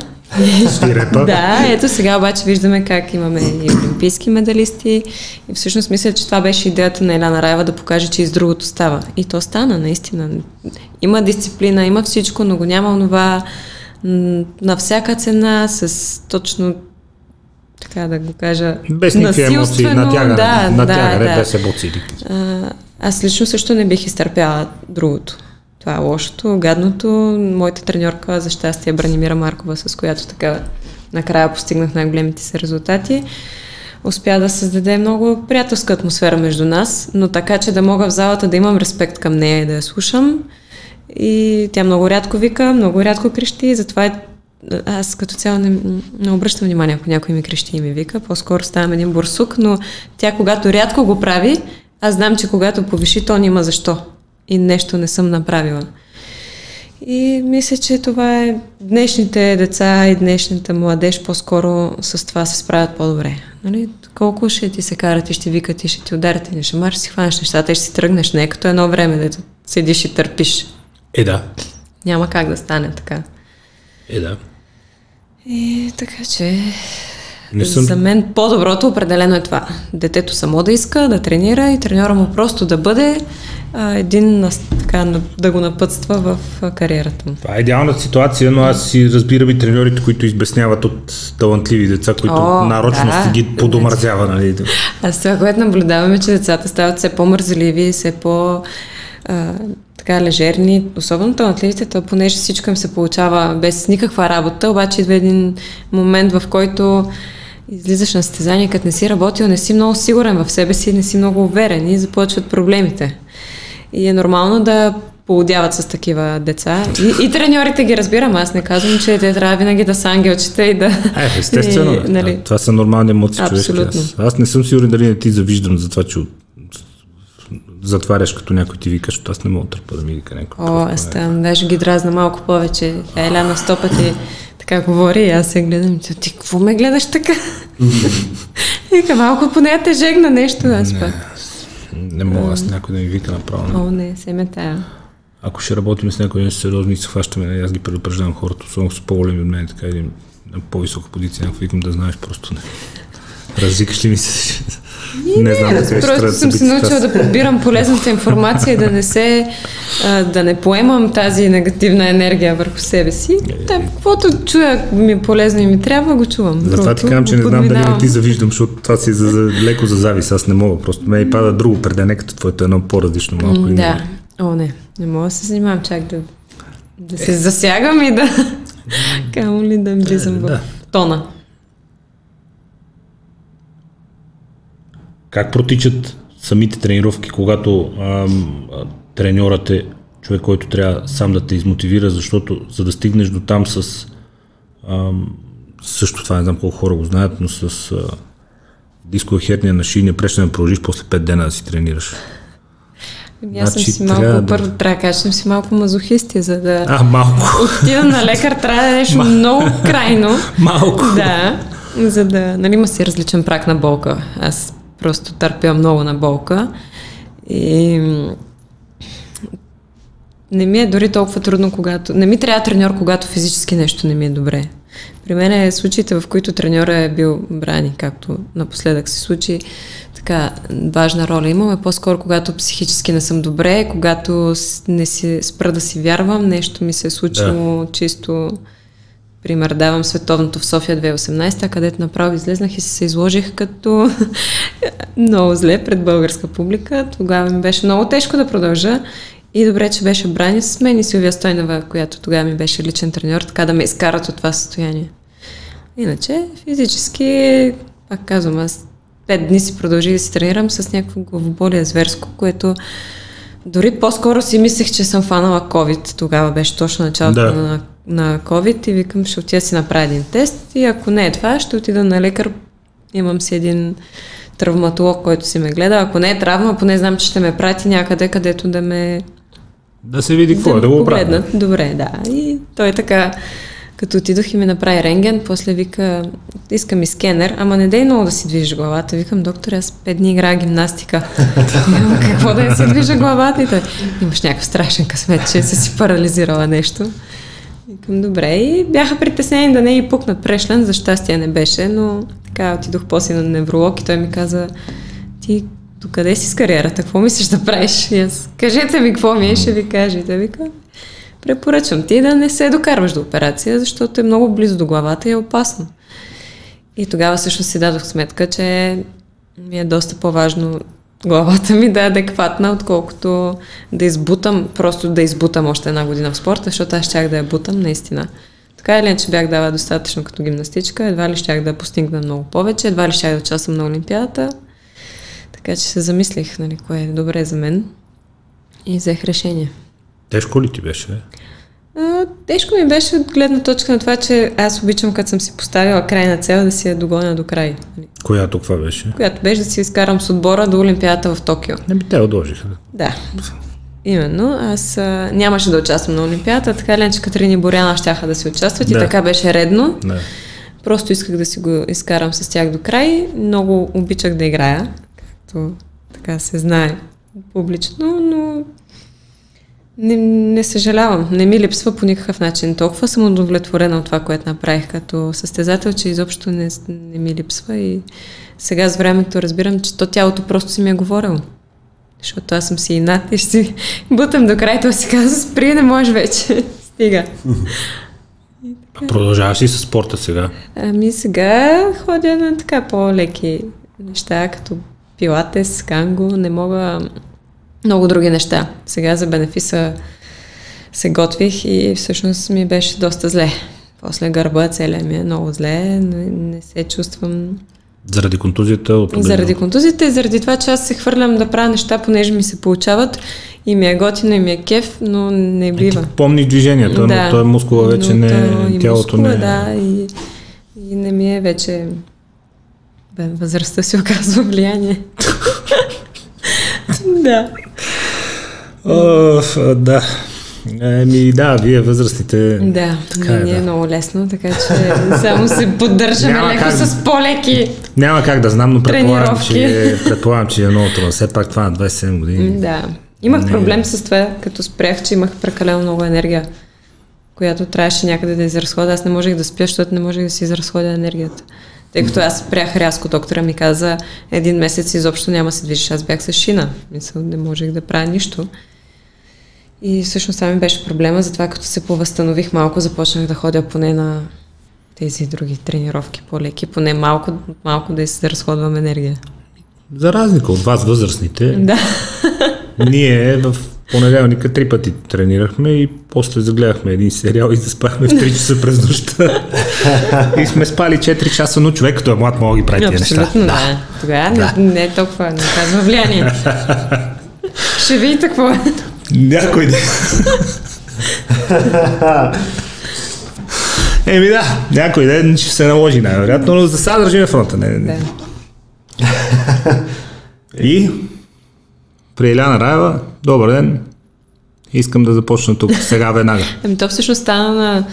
Свирепа. Да, ето сега обаче виждаме как имаме и олимпийски медалисти и всъщност мисля, че това беше идеята на Еляна Раева да покаже, че и с другото става. И то стана, наистина. Има дисциплина, има всичко, но го няма онова на всяка цена, с точно така да го кажа, Без никакви емоции, натягане, да, натягане да, да. без емоции. А, аз лично също не бих изтърпяла другото. Това е лошото, гадното. Моята треньорка, за щастие, Бранимира Маркова, с която така накрая постигнах най-големите си резултати, успя да създаде много приятелска атмосфера между нас, но така, че да мога в залата да имам респект към нея и да я слушам. И тя много рядко вика, много рядко крещи, затова е аз като цяло не, не обръщам внимание, ако някой ми крещи и ми вика. По-скоро ставам един бурсук, но тя когато рядко го прави, аз знам, че когато повиши, то няма защо. И нещо не съм направила. И мисля, че това е днешните деца и днешната младеж по-скоро с това се справят по-добре. Нали? Колко ще ти се карат и ще викат и ще ти ударят и не ще марш си хванеш нещата и ще си тръгнеш. Не е като едно време, дето седиш и търпиш. Е, да. Няма как да стане така. Е, да. И така че Не съм... за мен по-доброто определено е това. Детето само да иска, да тренира и треньора му просто да бъде а, един, така, да го напътства в кариерата му. Това е идеалната ситуация, но аз си разбирам и треньорите, които избесняват от талантливи деца, които О, нарочно да. ги подомързява. Нали? Аз това, което наблюдаваме, че децата стават все по-мързеливи, все по- а, така лежерни, особено талантливите, то понеже всичко им се получава без никаква работа, обаче идва един момент, в който излизаш на състезание, като не си работил, не си много сигурен в себе си, не си много уверен и започват проблемите. И е нормално да поудяват с такива деца. И, и треньорите ги разбирам. Аз не казвам, че те трябва винаги да са ангелчета и да... Е, естествено. и, нали, това са нормални емоции човешки. Абсолютно. Аз, аз не съм сигурен дали не ти завиждам за това, че от- затваряш като някой ти вика, защото аз не мога търпа да ми вика някой. О, аз е. там даже ги дразна малко повече. Еляна сто пъти така говори и аз се гледам. Ти, ти какво ме гледаш така? Вика, малко поне те жегна нещо. Аз пък. Не мога аз някой да ми вика направо. О, не, се ме тая. Ако ще работим с някой нещо сериозно и се хващаме, аз ги предупреждавам хората, особено с по-големи от мен, така един на по-висока позиция, някакво викам да знаеш просто не. Разикаш ли ми се? Не знам ще трябва просто съм се научила това. да подбирам полезната информация и да не се, а, да не поемам тази негативна енергия върху себе си. Да, каквото чуя ми е полезно и ми трябва, го чувам. Затова ти Другото казвам, че не знам дали не ти завиждам, защото това си за, за, леко за завис. Аз не мога. Просто ме и пада друго предене, като твоето едно по-различно малко. Да. О, не. Не мога да се занимавам чак да, да се засягам и да... Камо ли да влизам в да. тона. Как протичат самите тренировки, когато ам, треньорът е човек, който трябва сам да те измотивира, защото за да стигнеш до там с ам, също това не знам колко хора го знаят, но с а, дискова херния на шийния преща да продължиш после 5 дена да си тренираш. Ами Аз съм Значи си малко, трябва първо трябва да кажа, съм си малко мазохисти, за да А, малко. отида на лекар, трябва да е нещо много крайно. Малко. Да, за да, нали има си различен прак на болка. Аз просто търпя много на болка и не ми е дори толкова трудно, когато... Не ми трябва треньор, когато физически нещо не ми е добре. При мен е случаите, в които треньора е бил брани, както напоследък се случи, така важна роля имам, е по-скоро когато психически не съм добре, когато не си, спра да си вярвам, нещо ми се е случило да. чисто Пример, давам световното в София 2018, където направо излезнах и се изложих като много зле пред българска публика. Тогава ми беше много тежко да продължа. И добре, че беше Брани с мен и Силвия Стойнова, която тогава ми беше личен треньор, така да ме изкарат от това състояние. Иначе, физически, пак казвам, аз пет дни си продължих да си тренирам с някакво главоболие зверско, което дори по-скоро си мислех, че съм фанала COVID. Тогава беше точно началото Да. на, на COVID и викам, ще отида си направя един тест и ако не е това, ще отида на лекар. Имам си един травматолог, който си ме гледа. Ако не е травма, поне знам, че ще ме прати някъде, където да ме Да се види какво е, да го оправя. погледнат. Добре, да. И той така, като отидох и ми направи рентген, после вика, иска ми скенер, ама не дей много да си движиш главата. Викам, доктор, аз пет дни играя гимнастика. Какво да си движа главата и той, имаш някакъв страшен късмет, че си парализирала нещо. Викам, добре. И бяха притеснени да не и пукнат прешлен, за щастие не беше, но така отидох после на невролог и той ми каза, ти до къде си с кариерата? Какво мислиш да правиш? И аз, кажете ми какво ми е, ще ви кажа. И той вика, препоръчвам ти да не се докарваш до операция, защото е много близо до главата и е опасно. И тогава също си дадох сметка, че ми е доста по-важно главата ми да е адекватна, отколкото да избутам, просто да избутам още една година в спорта, защото аз щях да я бутам наистина. Така или иначе бях дала достатъчно като гимнастичка, едва ли щях да постигна много повече, едва ли щях да участвам на Олимпиадата. Така че се замислих, нали, кое е добре за мен и взех решение. Тежко ли ти беше? А, тежко ми беше от гледна точка на това, че аз обичам, като съм си поставила крайна цел, да си я догоня до край. Която каква беше? Която беше да си изкарам с отбора до Олимпиадата в Токио. Не би те отложиха. Да. Именно. Аз а, нямаше да участвам на Олимпиадата, така или иначе Катерина и Боряна щяха да си участват Да. и така беше редно. Не. Просто исках да си го изкарам с тях до край. Много обичах да играя, както така се знае публично, но не, не съжалявам. Не ми липсва по никакъв начин. Толкова съм удовлетворена от това, което направих като състезател, че изобщо не, не ми липсва и сега с времето разбирам, че то тялото просто си ми е говорило. Защото аз съм си и над и ще си бутам до край, то си казва, спри, не можеш вече. Стига. Продължаваш ли с спорта сега? Ами сега ходя на така по-леки неща, като пилатес, канго, не мога много други неща. Сега за бенефиса се готвих и всъщност ми беше доста зле. После гърба целият ми е много зле, не, не се чувствам Заради контузията от заради контузите и заради това, че аз се хвърлям да правя неща, понеже ми се получават и ми е готино и ми е кеф, но не бива. Ти помниш движението, но той е мускула вече не и тялото мускула, не е. Да, и, и не ми е вече бе, възрастта си оказва влияние. да. О, да. Еми, да, вие възрастните. Да, Така не е, ни е да. много лесно, така че само се поддържаме Няма леко как. с по-леки. Няма как да знам, но предполагам, че, предполагам, че е много трудно. Все пак това на 27 години. Да. Имах Не. проблем с това, като спрях, че имах прекалено много енергия, която трябваше някъде да изразходя. Аз не можех да спя, защото не можех да си изразходя енергията. Тъй като аз спрях рязко, доктора ми каза, един месец изобщо няма се движиш. Аз бях с шина. Мисъл, не можех да правя нищо. И всъщност това ми беше проблема, затова като се повъзстанових малко, започнах да ходя поне на тези други тренировки по-леки, поне малко, малко да се разходвам енергия. За разлика от вас, възрастните, Да. ние в понеделника три пъти тренирахме и после загледахме един сериал и заспахме в 3 часа през нощта. и сме спали 4 часа, но човек като е млад мога да ги прави тези неща. Абсолютно, да. Тогава Не, не е толкова, не казва влияние. Ще видите какво е. Някой ден. Еми да, някой ден ще се наложи най-вероятно, но за сега държим фронта. Не, не. Да. И при Иляна Раева, добър ден, искам да започна тук, сега веднага. Ами то всъщност стана на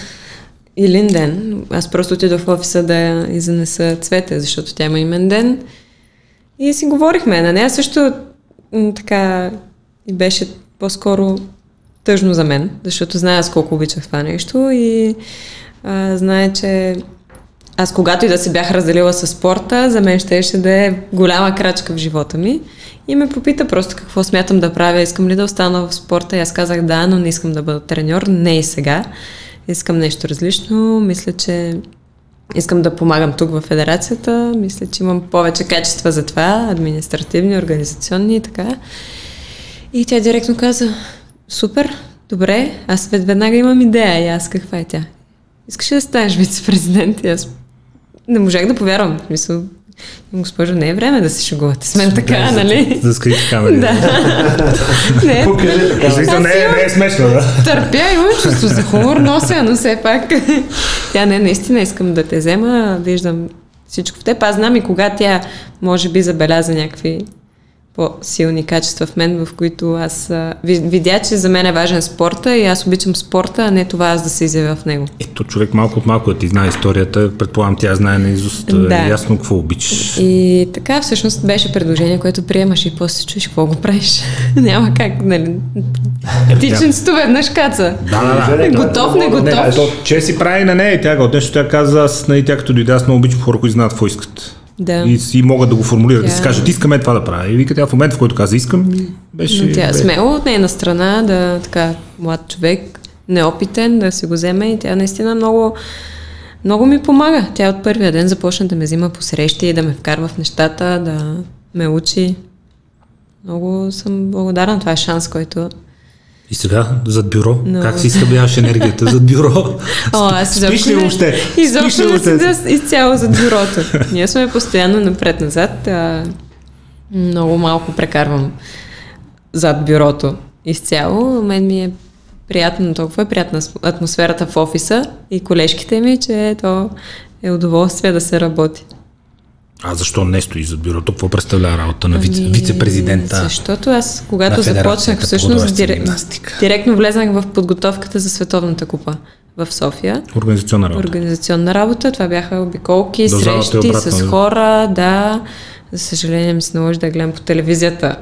Илин ден. Аз просто отидох в офиса да я изнеса цвете, защото тя има имен ден. И си говорихме. На нея също така и беше по-скоро тъжно за мен, защото знае аз колко обичах това нещо и а, знае, че аз когато и да се бях разделила с спорта, за мен щеше да е голяма крачка в живота ми. И ме попита просто какво смятам да правя, искам ли да остана в спорта. И аз казах да, но не искам да бъда треньор, не и сега. Искам нещо различно. Мисля, че искам да помагам тук в федерацията. Мисля, че имам повече качества за това, административни, организационни и така. И тя директно каза, супер, добре, аз вед- веднага имам идея. И аз каква е тя? Искаш ли да станеш вице-президент? И аз не можах да повярвам. Смисъл, госпожо, не е време да се шегувате с мен така, нали? За скрити камери. Да. не, Покажи така. В смисъл, не, е- не е смешно, да? търпя, имам чувство за хумор, нося, но все пак. Тя не, наистина искам да те взема, виждам всичко в теб. Аз знам и кога тя може би забеляза някакви по-силни качества в мен, в които аз а, ви- видя, че за мен е важен спорта и аз обичам спорта, а не това аз да се изявя в него. Ето човек малко от малко да ти знае историята, предполагам тя знае на изуст Да. ясно какво обичаш. И така всъщност беше предложение, което приемаш и после чуеш какво го правиш. Няма как, нали? Птиченцето веднъж каца. Да, да, да. Не готов, не Не, готов. то, че си прави на нея и тя го нещо тя каза, аз, нали, тя като дойде, аз много обичам хора, които знаят какво искат. Да. И си могат да го формулират, да си Тя- кажат, искаме това да правя. И вика тя в момента, в който каза, искам, беше... Но тя е бе- смело от нейна страна да така млад човек, неопитен, да си го вземе и тя наистина много, много ми помага. Тя от първия ден започна да ме взима по срещи и да ме вкарва в нещата, да ме учи. Много съм благодарна. Това е шанс, който... И сега, зад бюро, Но- как си изхъбяваш енергията зад бюро? О, аз Спиш ли въобще? Изобщо не седя изцяло зад бюрото. Ние сме постоянно напред-назад. А, много малко прекарвам зад бюрото изцяло. Мен ми е приятно, толкова е приятна атмосферата в офиса и колежките ми, че то е удоволствие да се работи. А защо не стои зад бюрото? Какво представлява работа на вице, Ами, вице-президента? Защото аз, когато започнах, по всъщност дирек, директно влезнах в подготовката за Световната купа в София. Организационна работа. Организационна работа. Това бяха обиколки, До срещи обратно, с хора, да. За съжаление ми се наложи да гледам по телевизията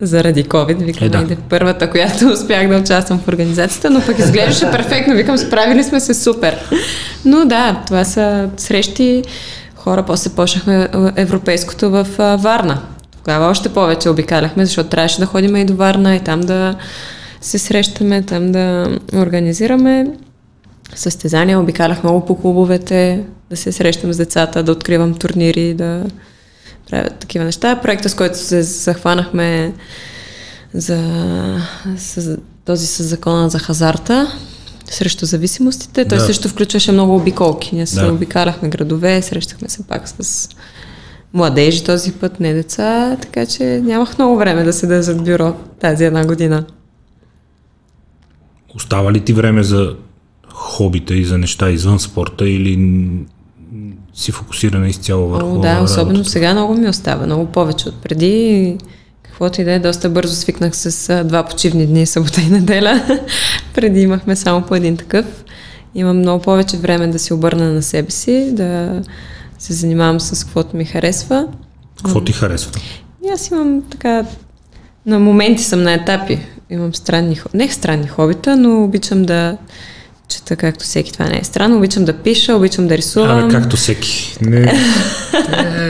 заради COVID. Викам, Е, да. да. първата, която успях да участвам в организацията, но пък изглеждаше перфектно. Викам, справили сме се супер. Но да, това са срещи. Хора, после почнахме европейското в Варна. Тогава още повече обикаляхме, защото трябваше да ходим и до Варна и там да се срещаме, там да организираме състезания, обикалях много по клубовете, да се срещам с децата, да откривам турнири, да правя такива неща. Проекта, с който се захванахме за с, този с закона за хазарта срещу зависимостите, той Да. също включваше много обиколки. Ние се Да. обикаляхме градове, срещахме се пак с младежи този път, не деца, така че нямах много време да седа зад бюро тази една година. Остава ли ти време за хобита и за неща извън спорта или си фокусирана изцяло върху О, да, особено работата? сега много ми остава, много повече от преди. Каквото и да е, доста бързо свикнах с а, два почивни дни, събота и неделя. преди имахме само по един такъв. Имам много повече време да си обърна на себе си, да се занимавам с каквото ми харесва. Какво ти харесва? И аз имам така... На моменти съм на етапи. Имам странни... Не странни хобита, но обичам да чета както всеки. Това не е странно. Обичам да пиша, обичам да рисувам. Абе, както всеки. Не,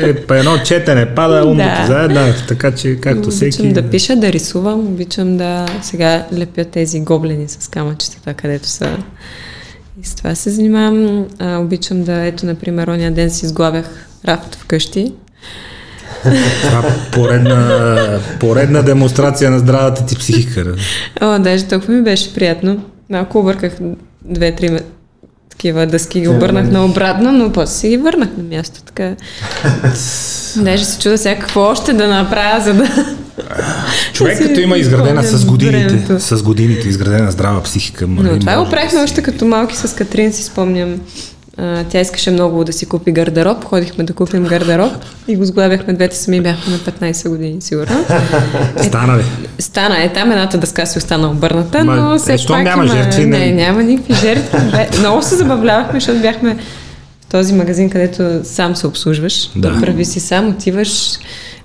е, по едно четене пада умното Да. заедно, така че както Обичам всеки. да пиша, да рисувам, обичам да сега лепя тези гоблени с камъчетата, където са. И с това се занимавам. А, обичам да, ето, например, ония ден си изглавях рафт вкъщи. Това поредна, поредна демонстрация на здравата ти психика. О, даже толкова ми беше приятно. Малко обърках две-три такива дъски, ги обърнах наобратно, но после си ги върнах на място. Така. Даже се чуда сега какво още да направя, за да Човек като има изградена с годините, времето. с годините изградена здрава психика. Но нали, това го правихме още като малки с Катрин, си спомням. А, тя искаше много да си купи гардероб. Ходихме да купим гардероб и го сглабяхме двете сами. Бяхме на 15 години, сигурно. Стана ли? Стана е там, едната дъска си остана обърната, Ма, но е, все щом пак няма има... жертви, не, не- няма никакви жертви. Бе, много се забавлявахме, защото бяхме в този магазин, където сам се обслужваш. Да. Прави си сам, отиваш,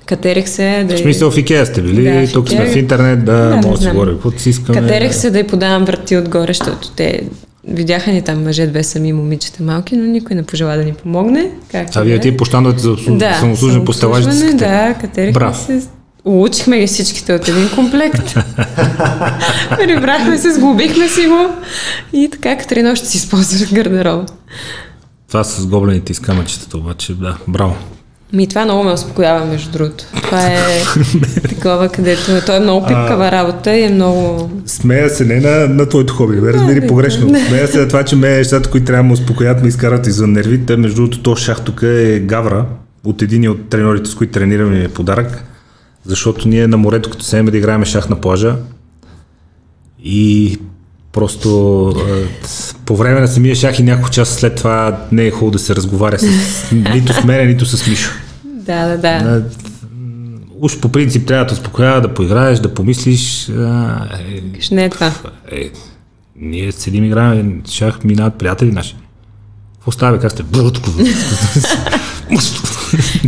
катерих се. Да В смисъл в Икеа сте били, Да, тук сме в интернет, да, Да, може да си говорим, каквото си искаме. Катерех се да й подавам врати отгоре, защото те видяха ни там мъже, две сами момичета малки, но никой не пожела да ни помогне. Както А вие е. ти по щандовете за да, самослужване по стелажите. Да, катерихме се. Учихме ги всичките от един комплект. Прибрахме се, сглобихме си го. И така Катерина още си използваше гардероба. Това с гоблените и с камъчетата обаче, да, браво. Ми това много ме успокоява, между другото. Това е такова, където той е много пипкава работа и е много... Смея се не на, на твоето хоби, ме разбери погрешно. Смея се на това, че ме нещата, които трябва да ме успокоят, ме изкарат извън нервите. Между другото, то шах тук е гавра от един от треньорите, с които тренираме ми е подарък. Защото ние на морето, като седем да играем шах на плажа и просто а, по време на самия шах и няколко часа след това не е хубаво да се разговаря с, нито с мене, нито с Мишо. Да, да, да. На- Уж по принцип трябва да успокоява, да поиграеш, да помислиш. А, е, Не е това. е, ние седим играем, шах минават приятели наши. Какво става, как сте?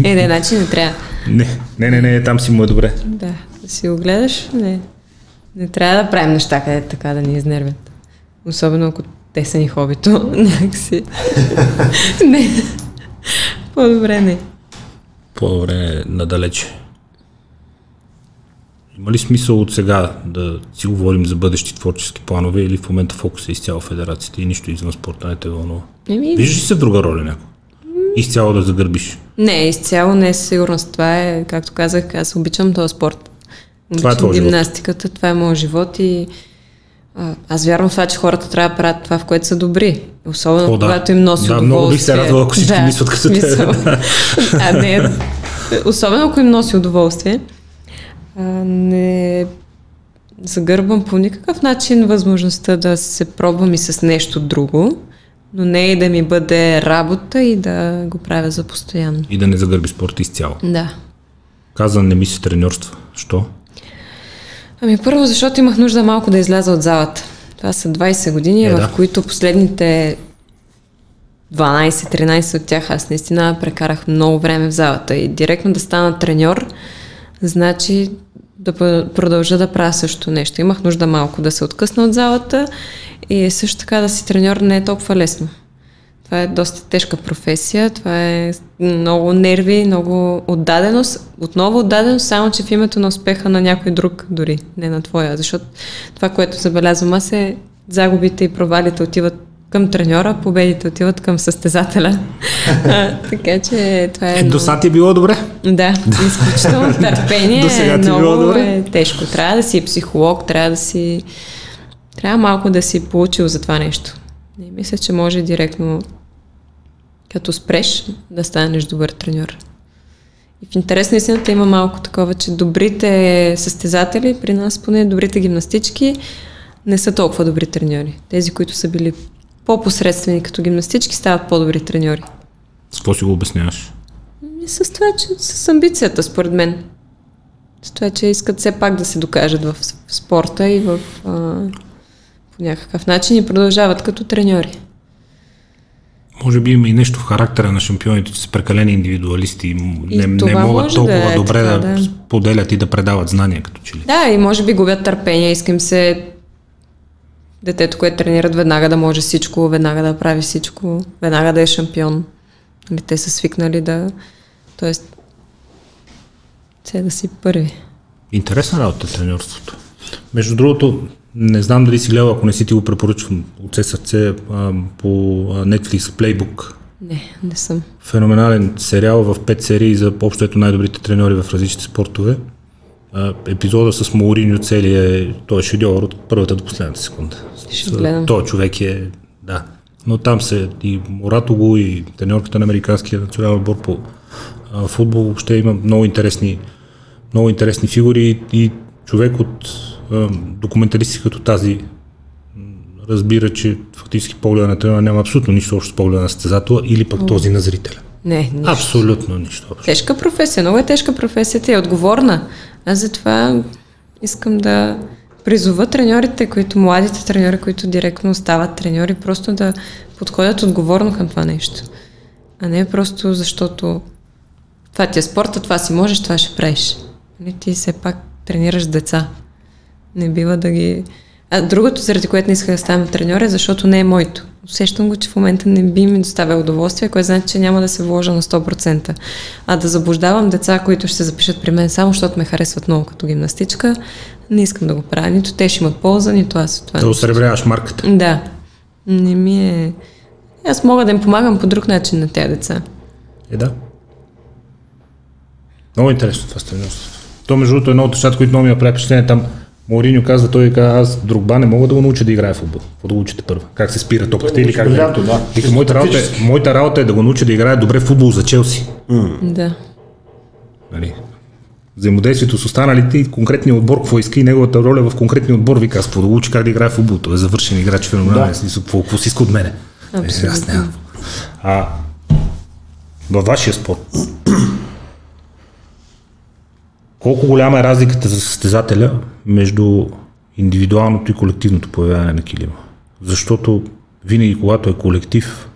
Е, не, значи не трябва. не, не, не, не, там си му е добре. Да, да си го гледаш, не. Не трябва да правим неща, където така да ни изнервят. Особено ако те са ни хобито, някакси. не. По-добре не. По-добре надалече. Има ли смисъл от сега да си говорим за бъдещи творчески планове или в момента фокус е изцяло федерацията и нищо извън спорта не те вълнува? Еми, Виждаш ли се в друга роля някой? Изцяло да загърбиш. Не, изцяло не е със сигурност. Това е, както казах, аз обичам този спорт. Това е твой живот. гимнастиката, това е моят живот и а, аз вярвам в това, че хората трябва да правят това, в което са добри. Особено О, да. когато им носи Да, удоволствие. много бих се радвала, ако всички мислят като смисъл. а, не, особено ако им носи удоволствие. А, не загърбвам по никакъв начин възможността да се пробвам и с нещо друго, но не и да ми бъде работа и да го правя за постоянно. И да не загърби спорта изцяло. Да. Каза, не ми се треньорства. Що? Ами първо, защото имах нужда малко да изляза от залата. Това са 20 години, Е, в да. които последните 12-13 от тях аз наистина прекарах много време в залата. И директно да стана треньор, значи да продължа да правя също нещо. Имах нужда малко да се откъсна от залата и също така да си треньор не е толкова лесно. Това е доста тежка професия, това е много нерви, много отдаденост. Отново отдаденост, само че в името на успеха на някой друг дори, не на твоя. Защото това, което забелязвам аз е загубите и провалите отиват към треньора, победите отиват към състезателя. А, така че това е... Е, до сега ти е било добре. да, изключително търпение До сега е ти било много добре? е тежко. Трябва да си психолог, трябва да си... Трябва малко да си получил за това нещо. Не мисля, че може директно като спреш да станеш добър треньор. И в интерес на истината има малко такова, че добрите състезатели, при нас поне добрите гимнастички, не са толкова добри треньори. Тези, които са били по-посредствени като гимнастички, стават по-добри треньори. С какво си го обясняваш? И с това, че с амбицията, според мен. С това, че искат все пак да се докажат в спорта и в, а, по някакъв начин и продължават като треньори. Може би има и нещо в характера на шампионите, че са прекалени индивидуалисти и не, не могат толкова да е добре така, да, да. споделят и да предават знания, като че ли. Да, и може би губят търпение, искам се детето, което тренират веднага да може всичко, веднага да прави всичко, веднага да е шампион. Нали, те са свикнали да... Тоест, все да си първи. Интересна работа треньорството. Между другото, не знам дали си гледал, ако не си ти го препоръчвам от все сърце по Netflix Playbook. Не, не съм. Феноменален сериал в пет серии за общо ето най-добрите треньори в различните спортове. Епизода с Мауриньо целия е, той е шедьовър от първата до последната секунда. Ще гледам. Той човек е, да. Но там се и Морато го, и треньорката на Американския национален отбор по футбол. Въобще има много интересни много интересни фигури и човек от а, документаристи като тази разбира, че фактически погледа на тренера няма абсолютно нищо общо с погледа на състезателя или пък този на зрителя. Не, нищо. Абсолютно нищо общо. Тежка професия, много е тежка професията и е отговорна. Аз затова искам да призова треньорите, които, младите треньори, които директно стават треньори, просто да подходят отговорно към това нещо. А не просто защото това ти е спорта, това си можеш, това ще правиш. Нали, ти все пак тренираш деца. Не бива да ги... А другото, заради което не исках да ставам треньор е, защото не е моето. Усещам го, че в момента не би ми доставя удоволствие, което значи, че няма да се вложа на 100%. А да заблуждавам деца, които ще се запишат при мен само, защото ме харесват много като гимнастичка, не искам да го правя. Нито те ще имат полза, нито аз от това. Да осребряваш марката. Да. Не ми е... Аз мога да им помагам по друг начин на тези деца. Е, да. Много интересно това стремност. То, между другото, е едно от нещата, които много ми направи впечатление. Там Мориньо казва, той казва, аз другба не мога да го науча да играе в футбол. Какво да го учите първо? Как се спира топката или как Брилянтно, да. Вика, моята, работа е, моята работа е да го науча да играе добре в футбол за Челси. Да. Нали? Взаимодействието с останалите и конкретния отбор, какво иска и неговата роля в конкретния отбор, вика, аз да учи как да играе в футбол. Той е завършен играч, феноменален, да. смисъл, какво, какво си иска от мене? Е, аз нямам. А във вашия спорт, колко голяма е разликата за състезателя между индивидуалното и колективното появяване на килима? Защото винаги, когато е колектив,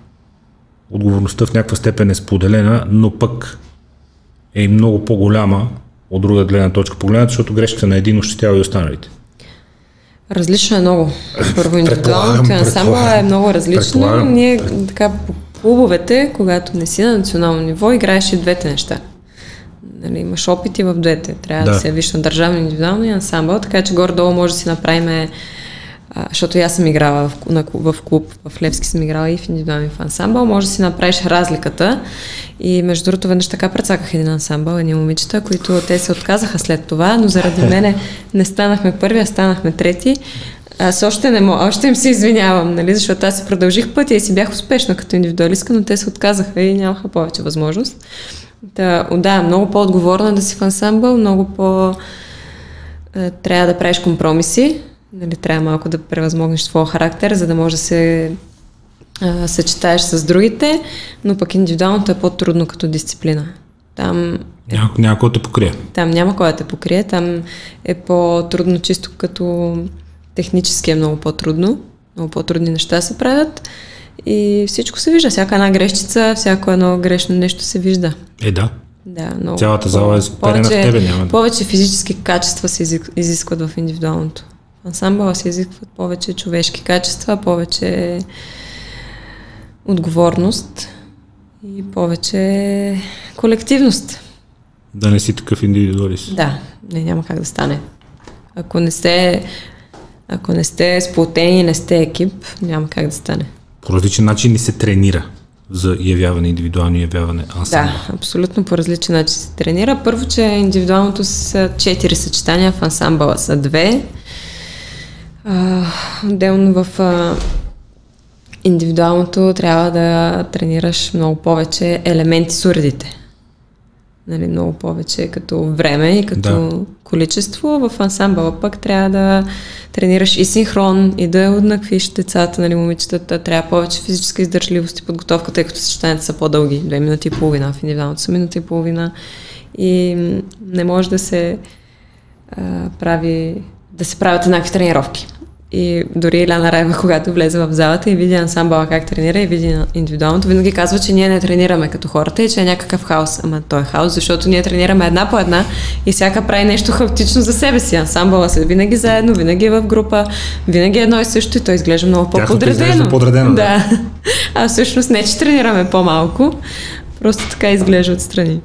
отговорността в някаква степен е споделена, но пък е и много по-голяма от друга гледна точка погледната, защото грешката на един ощетява и останалите. Различно е много. Първо индивидуалното ансамбъл е много различно. Предполагам. Ние така по клубовете, когато не си на национално ниво, играеш и двете неща. Нали, имаш опити в двете. Трябва да, Да. се явиш на държавно индивидуално и ансамбъл, така че горе-долу може да си направим а, защото аз съм играла в, на, клуб- в клуб, в Левски съм играла и в индивидуален в ансамбъл, може да си направиш разликата. И между другото, веднъж така прецаках един ансамбъл, едни момичета, които те се отказаха след това, но заради мене не станахме първи, а станахме трети. Аз още не мога, още им се извинявам, нали, защото аз си продължих пътя и си бях успешна като индивидуалистка, но те се отказаха и нямаха повече възможност. Да, да, много по-отговорна да си в ансамбъл, много по... е, Трябва да правиш компромиси, нали, трябва малко да превъзмогнеш своя характер, за да може да се а, съчетаеш с другите, но пък индивидуалното е по-трудно като дисциплина. Там Няко, някой те покрие. там няма кой да те покрие, там е по-трудно чисто като технически е много по-трудно. Много по-трудни неща се правят и всичко се вижда. Всяка една грешчица, всяко едно грешно нещо се вижда. Е, да. Да, много. Цялата зала е сперена в тебе, няма да- Повече физически качества се изискват в индивидуалното. В ансамбъла се изискват повече човешки качества, повече отговорност и повече колективност. Да не си такъв индивидуалист. Да, не, няма как да стане. Ако не сте, ако не сте сплотени, не сте екип, няма как да стане. По различен начин ли се тренира за явяване, индивидуално явяване ансамбъл? Да, абсолютно по различен начин се тренира. Първо, че индивидуалното са четири съчетания, в ансамбъла са две. А, отделно в а, индивидуалното трябва да тренираш много повече елементи с уредите. Нали, много повече като време и като Да. количество. В ансамбъла пък трябва да тренираш и синхрон, и да уеднаквиш децата, нали, момичетата. Трябва повече физическа издържливост и подготовка, тъй като съчетанията са по-дълги. Две минути и половина, в индивидуалното са минута и половина. И не може да се а, прави, да се правят еднакви тренировки. И дори Иляна Раева, когато влезе в залата и види ансамбъла как тренира и види индивидуалното, винаги казва, че ние не тренираме като хората и че е някакъв хаос. Ама той е хаос, защото ние тренираме една по една и всяка прави нещо хаотично за себе си. Ансамбъла се винаги заедно, винаги е в група, винаги е едно и също и той изглежда много по-подредено. подредено, да. Да. А всъщност не, че тренираме по-малко, просто така изглежда отстрани.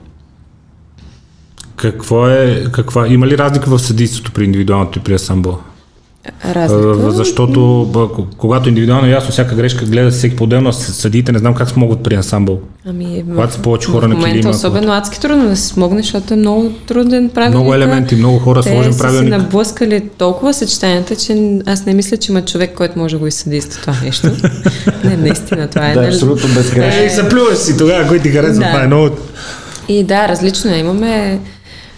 Какво е, каква, има ли разлика в съдейството при индивидуалното и при ансамбъл? Разлика. А, Защото когато индивидуално е ясно, всяка грешка гледа всеки по-отделно, съдиите не знам как смогат при ансамбъл. Ами, Когато са повече хора на момента килима, особено адски трудно да се смогне, защото е много труден правилник. Много елементи, много хора, сложен Те са правилник. си наблъскали толкова съчетанията, че аз не мисля, че има човек, който може да го изсъдейства това нещо. не, наистина, това е. Да, абсолютно безгрешно. Ей, заплюваш си тогава, кой ти харесва, Да. това е много... И да, различно е. Имаме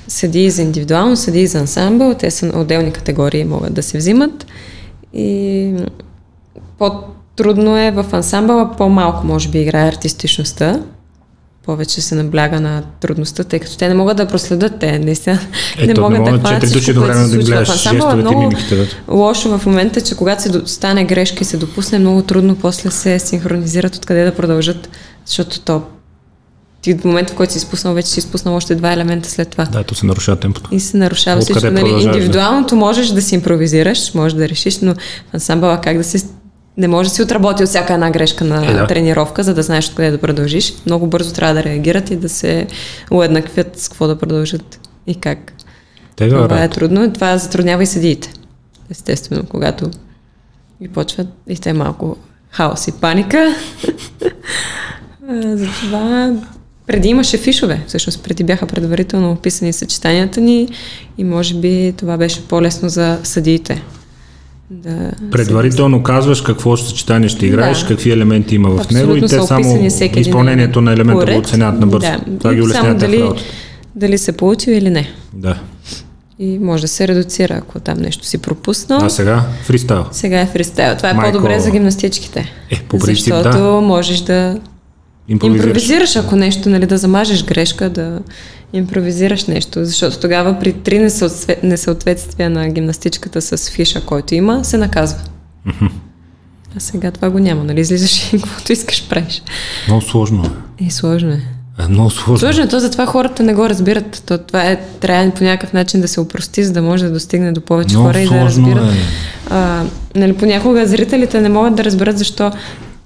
съдии за индивидуално, съдии за ансамбъл, те са на отделни категории, могат да се взимат. И по-трудно е в ансамбъла, по-малко може би играе артистичността, повече се набляга на трудността, тъй като те не могат да проследят, те наистина Е, не то могат не да могат хванат всичко, което се да случва. гледаш В ансамбъла е много да. лошо в момента, че когато се стане грешка и се допусне, е много трудно после се синхронизират откъде да продължат, защото то ти в момента, в който си изпуснал, вече си изпуснал още два елемента след това. Да, то се нарушава темпото. И се нарушава Откъде всичко. Нали, да? индивидуалното можеш да си импровизираш, можеш да решиш, но в ансамбъла как да си не може да си отработил всяка една грешка на Е, да. тренировка, за да знаеш откъде да продължиш. Много бързо трябва да реагират и да се уеднаквят с какво да продължат и как. Тега Това е работа. трудно. Това затруднява и съдиите. Естествено, когато и почват и те малко хаос и паника. Затова преди имаше фишове. Всъщност преди бяха предварително описани съчетанията ни и може би това беше по-лесно за съдиите. Да Предварително казваш какво съчетание ще играеш, Да. какви елементи има в Абсолютно него и те са само изпълнението на елемента го поред. оценяват набързо. Да. Това ги И улеснява само тях дали, дали се получи или не. Да. И може да се редуцира, ако там нещо си пропуснал. А сега фристайл. Сега е фристайл. Това е Майко. по-добре за гимнастичките. Е, по принцип, Защото да. можеш да Импровизираш. импровизираш, ако нещо, нали, да замажеш грешка, да импровизираш нещо. Защото тогава при три несъотве- несъответствия на гимнастичката с фиша, който има, се наказва. А сега това го няма, нали? Излизаш и каквото искаш правиш. Много сложно е. И сложно е. Е, много сложно. Сложно е, то затова хората не го разбират. То, това е, трябва по някакъв начин да се упрости, за да може да достигне до повече Много хора и да сложно разбират. е. А, нали, понякога зрителите не могат да разберат защо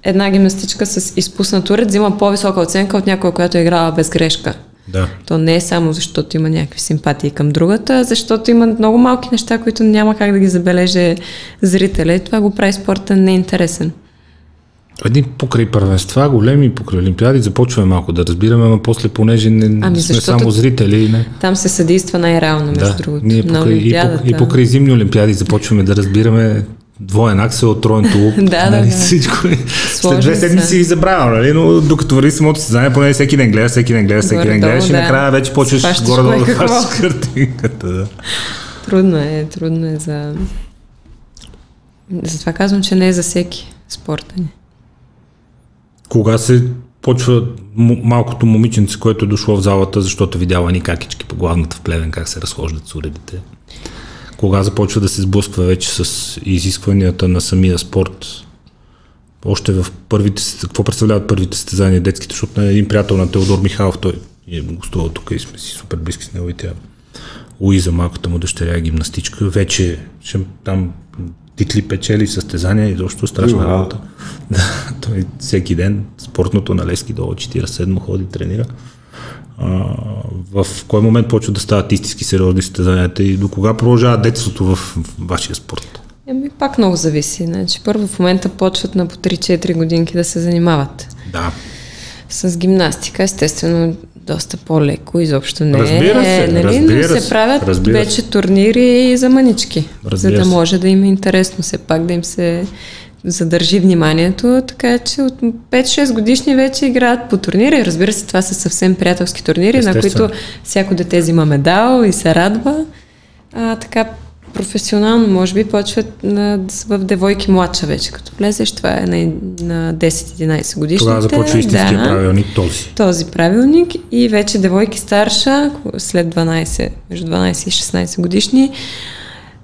една гимнастичка с изпуснат уред взима по-висока оценка от някоя, която е играла без грешка. Да. То не е само защото има някакви симпатии към другата, защото има много малки неща, които няма как да ги забележи зрителя и това го прави спорта неинтересен. Едни покрай първенства, големи покрай олимпиади, започваме малко да разбираме, но после, понеже не Ами, сме само зрители, не. Там се съдейства най-реално, между Да, другото. ние покрай, и, Олимпиадата. по, и покрай зимни олимпиади започваме да разбираме двоен аксел, троен тулуп, Да, нали, да. всичко. След Сложни две седмици и забравя, нали? но докато върви самото състезание, поне всеки ден гледаш, всеки ден гледаш, всеки ден гледаш и накрая вече почваш горе-долу да хващаш картинката. Да. Трудно е, трудно е за... Затова казвам, че не е за всеки спорта ни. Кога се почва малкото момиченце, което е дошло в залата, защото видяла ни какички по главната в плевен, как се разхождат с уредите. Кога започва да се сблъсква вече с изискванията на самия спорт, още в първите, какво представляват първите състезания детските, защото на един приятел на Теодор Михайлов, той е гостувал тук и сме си супер близки с него и тя. Луиза, малката му дъщеря е гимнастичка, вече ще, там титли печели състезания и защо страшна работа. Да, той всеки ден спортното на Лески долу 47 ходи, тренира. А, в кой момент почва да стават истински сериозни състезанията и до кога продължава детството в, в вашия спорт? Еми, пак много зависи. Значи, първо в момента почват на по 3-4 годинки да се занимават. Да. С гимнастика, естествено, доста по-леко, изобщо не Разбира се, е, нали? разбира но се се, правят разбира вече турнири за мънички, за Разбира да се. може да им е интересно, все пак да им се задържи вниманието, така че от 5-6 годишни вече играят по турнири. Разбира се, това са съвсем приятелски турнири, на които всяко дете взима медал и се радва. А, така професионално, може би, почват на, в девойки младша вече. Като влезеш, това е на, на 10-11 годишните. Тогава започва истинския да, правилник този. Този правилник и вече девойки старша, след 12, между 12 и 16 годишни,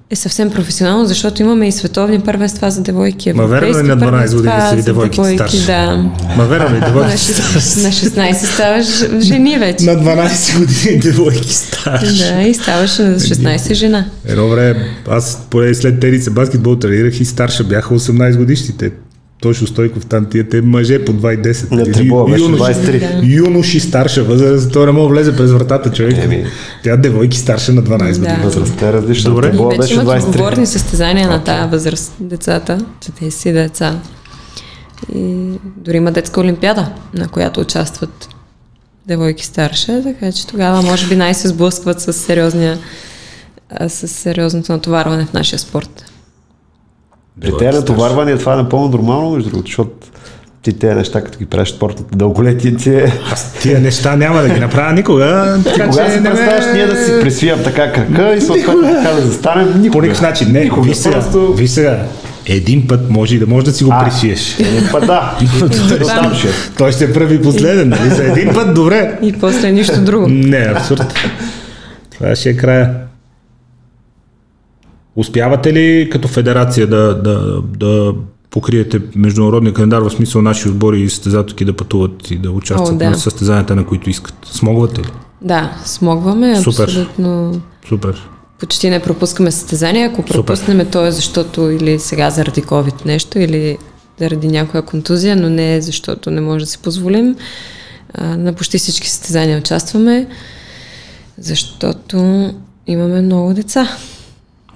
е съвсем професионално, защото имаме и световни първенства за девойки. Ма верно ли на 12 години са ви за девойките старши? Да. Ма верно ли, На, девойки шест- на 16 ставаш жени вече. На 12 години девойки старши. Да, и ставаш на 16 жена. Едно време, аз поне след тениса баскетбол тренирах и старша бяха 18 годишните. Точно Стойков там тия те мъже по 2,10. На трибула беше Юноши- 23. Юноши старша възраст, той не мога да влезе през вратата човек. Еми. Тя девойки старша на 12 Да. години. Възрастта е различна. Добре. Трибула вече беше имат 23. отговорни състезания на тази възраст децата, че те си деца. И дори има детска олимпиада, на която участват девойки старша, така че тогава може би най-се сблъскват с сериозния с сериозното натоварване в нашия спорт. При тези натоварвания това е напълно нормално, между другото, защото ти тези неща, като ги правиш спортната дълголетие, ти е... Аз тия неща няма да ги направя никога. Така, Кога си не представяш ние да си присвиям така крака и съответно така да застанем? По Никога. никакъв начин. Не, Никога. виж сега, Просто... виж сега. Един път може и да може да си го А. присиеш. Един път да. До там ще. е. Той ще е първи и последен, нали? За един път, добре. И после нищо друго. Не, абсурд. Това ще е края. Успявате ли като федерация да, да, да покриете международния календар в смисъл наши отбори и състезателки да пътуват и да участват О, да. на състезанията, на които искат? Смогвате ли? Да, смогваме Супер. абсолютно. Супер. Почти не пропускаме състезания. Ако пропуснем, то е защото или сега заради COVID нещо, или заради някоя контузия, но не е защото не може да си позволим. А, на почти всички състезания участваме, защото имаме много деца.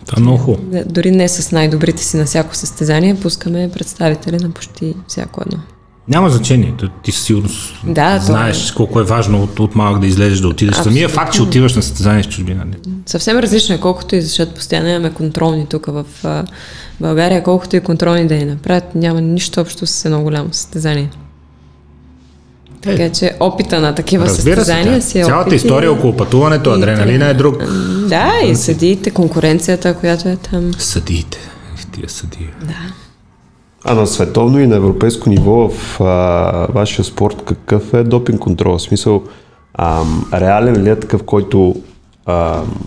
Това е много хубаво. Дори не с най-добрите си на всяко състезание, пускаме представители на почти всяко едно. Няма значение. Ти със сигурност Да, знаеш колко е важно от, от малък да излезеш да отидеш. Самия факт, че отиваш на състезание в чужбина. не- Съвсем различно е, колкото и защото постоянно имаме контролни тук в България, колкото и контролни да ни направят, няма нищо общо с едно голямо състезание. Е, Така че опита на такива Разбира се, състезания тя. си е цялата опит и- история около пътуването, и адреналина е друг. Да, и съдиите, конкуренцията, която е там. Съдиите. Тия съдии. А на световно и на европейско ниво в а, вашия спорт какъв е допинг контрол? В смисъл, ам, реален ли е такъв, който ам,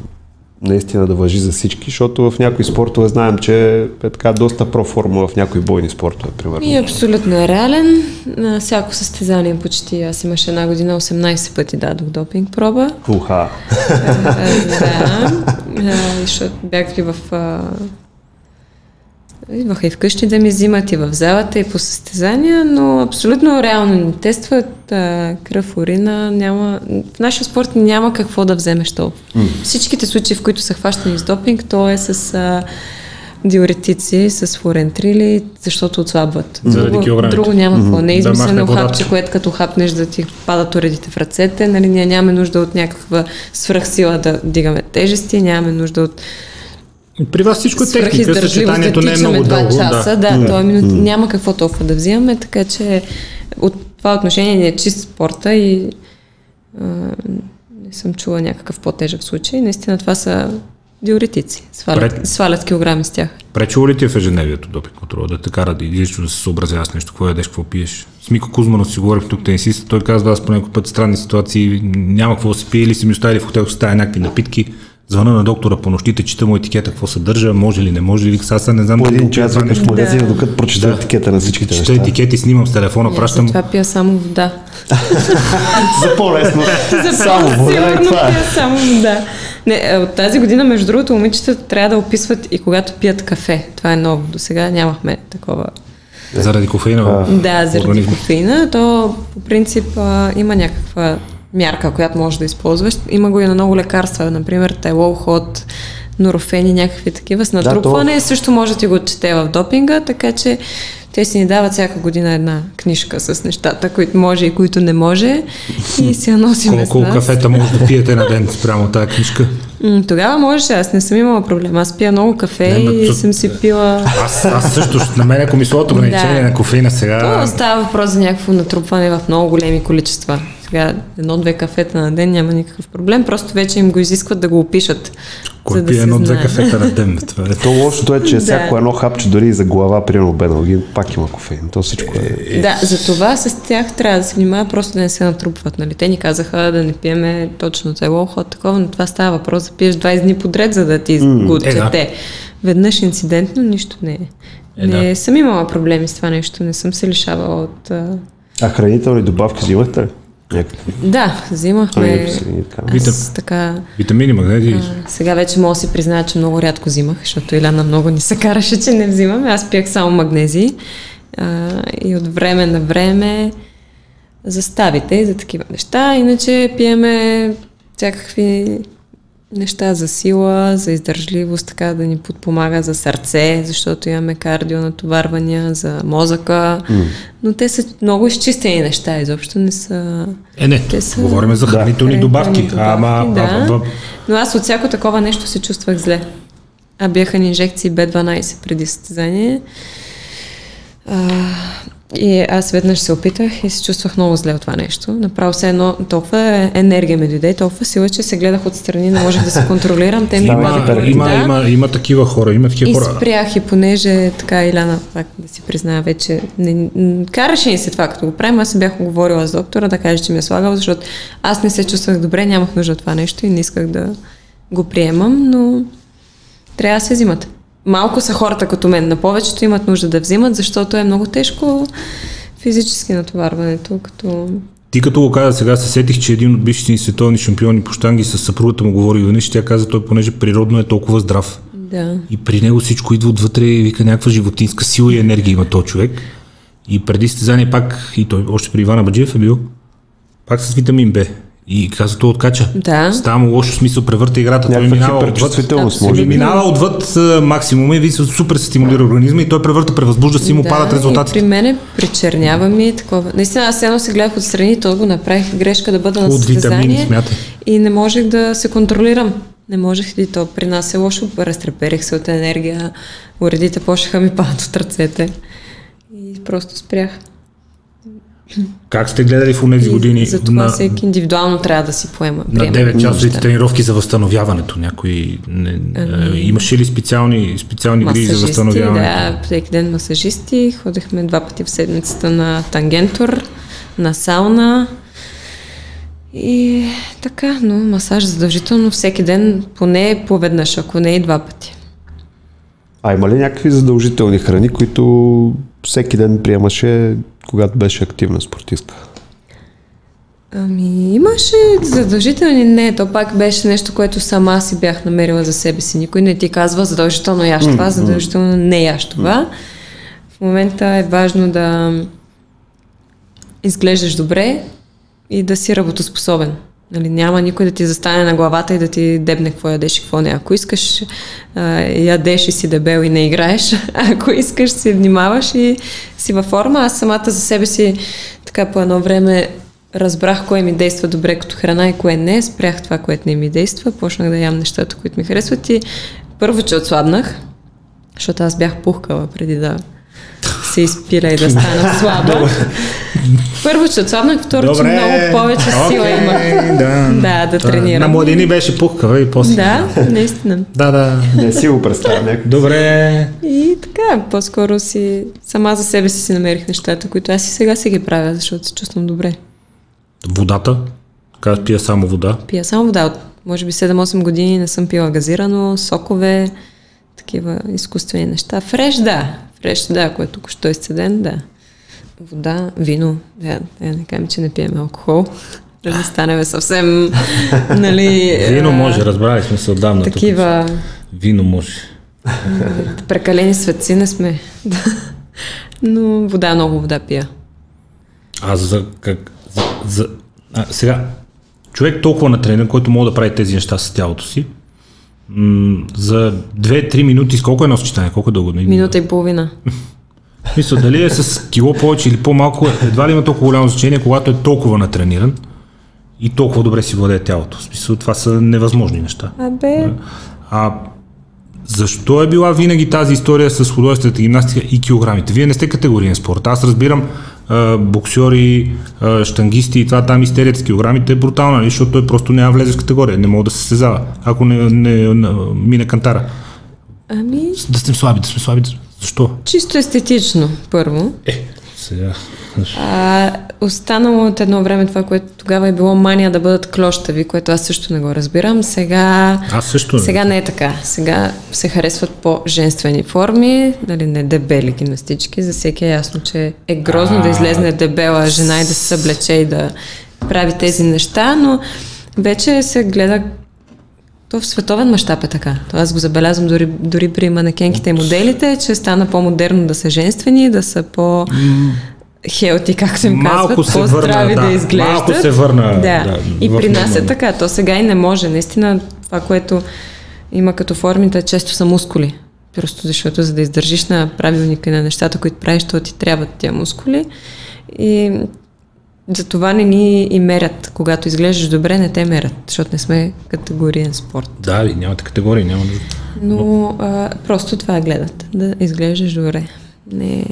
наистина да въжи за всички? Защото в някои спортове знаем, че е така доста проформа в някои бойни спортове, примерно. И абсолютно е реален. На всяко състезание почти. Аз имаше една година 18 пъти дадох допинг проба. Уха. А, да. А, Защото бях и в... Идваха и вкъщи да ми взимат и в залата, и по състезания, но абсолютно реално ни тестват а, кръв, урина. Няма... В нашия спорт няма какво да вземеш толкова. Всичките случаи, в които са хващани с допинг, то е с а, диуретици, с флорентрили, защото отслабват. Заради Друго, друго няма какво. Не е Да измислено водата. хапче, което като хапнеш да ти падат уредите в ръцете. Нали, ние нямаме нужда от някаква свръхсила да дигаме тежести, нямаме нужда от При вас всичко е техника, да съчетанието не е много два дълго. часа. Да, да то е минут, няма какво толкова да взимаме, така че от това отношение ни е чист спорта и а, не съм чула някакъв по-тежък случай. Наистина това са диуретици. Свалят, Пред- свалят килограми с тях. Пречува ли ти е в ежедневието допинг контрол? Да те кара да излично да се съобразява с нещо, какво ядеш, какво пиеш? С Мико Кузманов си говорих тук тенисист, той казва, аз по някой път странни ситуации, няма какво да си пие или си ми оставили в хотел, стая някакви напитки, звъна на доктора по нощите, чита му етикета, какво съдържа, може ли, не може ли, аз сега не знам По един час викаш в нещо. магазина, докато прочета етикета на всичките Чета неща. етикети, снимам с телефона, Аз пращам. това пия само вода. За по-лесно. Само вода и Сигурно това е. пия само вода. Не, е, от тази година, между другото, момичета трябва да описват и когато пият кафе. Това е ново. До сега нямахме такова Заради кофеина. в Да, заради организма. кофеина, то по принцип а, има някаква мярка, която можеш да използваш. Има го и на много лекарства, например Тайлол, Ход, Норофен и някакви такива. С натрупване също може да ти го чете в допинга, така че те си ни дават всяка година една книжка с нещата, които може и които не може и си я носим с Колко нас. кафета може да пиете на ден спрямо тази книжка? Тогава можеше, аз не съм имала проблем. Аз пия много кафе Не, и то- съм си пила... Аз, аз също, на мен ако ми ограничение Да. на кофеина сега... То става въпрос за някакво натрупване в много големи количества. Сега едно-две кафета на ден няма никакъв проблем, просто вече им го изискват да го опишат. Кой за да пие се едно-две кафета на ден? Това е. То лошото е, че Да. всяко едно хапче, дори и за глава, примерно бедалги, пак има кофеин. То всичко е... Да, за това с тях трябва да се внимава просто да не се натрупват. Нали? Те ни казаха да не пиеме точно цело ход, такова, но това става въпрос да пиеш 20 дни подред, за да ти го Е, да. Веднъж инцидентно нищо не е. Е, не да. съм имала проблеми с това нещо, не съм се лишавала от... а, А хранителни добавки взимахте ли? Някакви. Да, взимахме... Аминокиселини и така. Витамини, магнези. А, Сега вече мога да си призная, че много рядко взимах, защото Иляна много ни се караше, че не взимаме. Аз пиях само магнези а, и от време на време за ставите и за такива неща. Иначе пиеме всякакви неща за сила, за издържливост, така да ни подпомага за сърце, защото имаме кардио натоварвания, за мозъка. Но те са много изчистени неща, изобщо не са... Е, не, Те са- говорим за хранителни добавки. Хранителни Ама, добавки, а, да. а, а, Но аз от всяко такова нещо се чувствах зле. А бяха ни инжекции B12 преди състезание. А, И аз веднъж се опитах и се чувствах много зле от това нещо. Направо се едно, толкова енергия ми дойде, толкова сила, че се гледах отстрани, не можех да се контролирам. Те ми хипер. от Има, да. има, има такива хора, има такива И хора. спрях и понеже така Иляна, пак да си призная вече, не, караше ни се това, като го правим, аз се бях говорила с доктора да каже, че ми е слагал, защото аз не се чувствах добре, нямах нужда от това нещо и не исках да го приемам, но трябва да се взимат. Малко са хората като мен, на повечето имат нужда да взимат, защото е много тежко физически натоварването, като Ти като го каза сега, се сетих, че един от бившите ни световни шампиони по штанги с съпругата му говори веднъж, тя каза, той понеже природно е толкова здрав. да. И при него всичко идва отвътре и вика някаква животинска сила и енергия има този човек. И преди състезание пак, и той още при Ивана Баджиев е бил, пак с витамин Б. И каза, той откача. Да. Става му лошо смисъл, превърта играта. Той Някаква минава отвъд, може минава отвъд максимума и ви се супер се стимулира организма и той превърта, превъзбужда си и му падат И резултатите. при мене причернява ми такова. Наистина, аз едно се гледах отстрани то го направих грешка да бъда на От витамини, състезание. смятай. И не можех да се контролирам. Не можех и то при нас е лошо. Разтреперих се от енергия. Уредите почнаха ми падат от ръцете. И просто спрях. Как сте гледали в тези години Затова на, всеки индивидуално трябва да си поема. на приема 9 часовите тренировки за възстановяването? Някой, не, Ами- е, имаше ли специални, специални грижи за възстановяване? да, всеки ден масажисти. Ходехме два пъти в седмицата на тангентор, на сауна. И така, но масаж задължително всеки ден, поне поведнъж, ако не и два пъти. А има ли някакви задължителни храни, които всеки ден приемаше, когато беше активна спортистка? Ами, имаше задължителни, не, то пак беше нещо, което сама си бях намерила за себе си. Никой не ти казва задължително яш това, задължително не яш това. В момента е важно да изглеждаш добре и да си работоспособен. Нали, няма никой да ти застане на главата и да ти дебне какво ядеш и какво не. Ако искаш, ядеш и си дебел и не играеш. Ако искаш, си внимаваш и си във форма. Аз самата за себе си така по едно време разбрах кое ми действа добре като храна и кое не. Спрях това, което не ми действа. Почнах да ям нещата, които ми харесват и първо, че отслабнах, защото аз бях пухкала преди да се изпиля и да стана слаба. Първо, че отслабнах, второ, че много повече сила Окей, имах. Да, Да, да Та, тренирам. На младини беше пухкава и после. Да, наистина. Да, да. Не си го представям някак. Добре. И така, по-скоро си, сама за себе си си намерих нещата, които аз и сега си ги правя, защото се чувствам добре. Водата. Казах, пия само вода. Пия само вода. От може би 7-8 години не съм пила газирано, сокове, такива изкуствени неща. Фреш, да. Фреш, да, ако е тук що изцеден, да. Вода, вино. Да, да не кажем, че не пием алкохол. Да не станем съвсем, нали... Вино може, разбрали сме се отдавна. тук. Такива Вино може. прекалени светци не сме. Но вода, много вода пия. А за как... За, за, а, сега, човек толкова натренен, който може да прави тези неща с тялото си, м- за 2-3 минути, с колко е едно съчетание? Колко е дълго? Минута и половина. Мисля, дали е с кило повече или по-малко, едва ли има толкова голямо значение, когато е толкова натрениран и толкова добре си владее тялото. В смисъл, това са невъзможни неща. Абе, А защо е била винаги тази история с художествената гимнастика и килограмите? Вие не сте категориен спорт. Аз разбирам а, штангисти и това там истерията с килограмите е брутална, нали? защото той просто няма влезе в категория. Не мога да се състезава, ако не, не, не мине кантара. ами, Да сме слаби, да сме слаби. Защо? чисто естетично, първо. Е, сега. А, останало от едно време това, което тогава е било мания да бъдат клощави, което аз също не го разбирам. Сега, Аз също. не. сега не е така. Сега се харесват по-женствени форми, нали, не дебели гимнастички. За всеки е ясно, че е грозно да А. излезне дебела жена и да се съблече и да прави тези неща, но вече се гледа то в световен мащаб е така. То аз го забелязвам дори, дори при манекенките и моделите, че стана по-модерно да са женствени, да са по хелти, както им Малко казват, се по-здрави върна, да, да. изглеждат. Малко се върна, Да. да, и при нас е така. То сега и не може. Наистина това, което има като формите, често са мускули. Просто защото за да издържиш на правилника на нещата, които правиш, то ти трябват тия мускули. И за това не ни и мерят. Когато изглеждаш добре, не те мерят, защото не сме категориен спорт. Да, и нямате категории, няма нужда. Но а, просто това гледат, да изглеждаш добре. Не...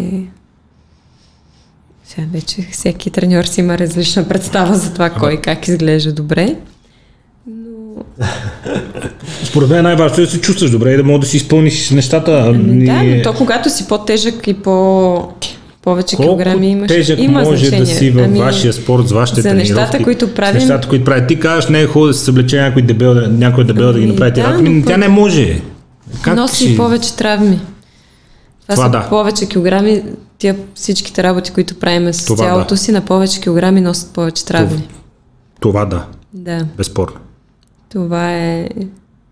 Сега вече всеки треньор си има различна представа за това кой как изглежда добре. Според мен най-важното е да се чувстваш добре и да можеш да си изпълниш нещата. Ами, да, но то когато си по-тежък и по повече Колко килограми имаш. тежък има може значение. да си във ами, вашия спорт, с вашите за тренировки. нещата, които правим- нещата, които прави. Ти казваш, не е хубаво да се съблече някой дебел, някой дебел да ги Ами, направи да, но Ами, тя не може. Как носи ще- повече травми. Това, Това са да. повече килограми. Тия всичките работи, които правим с Това тялото да. си, на повече килограми носят повече травми. Това да, Да, безспорно. това е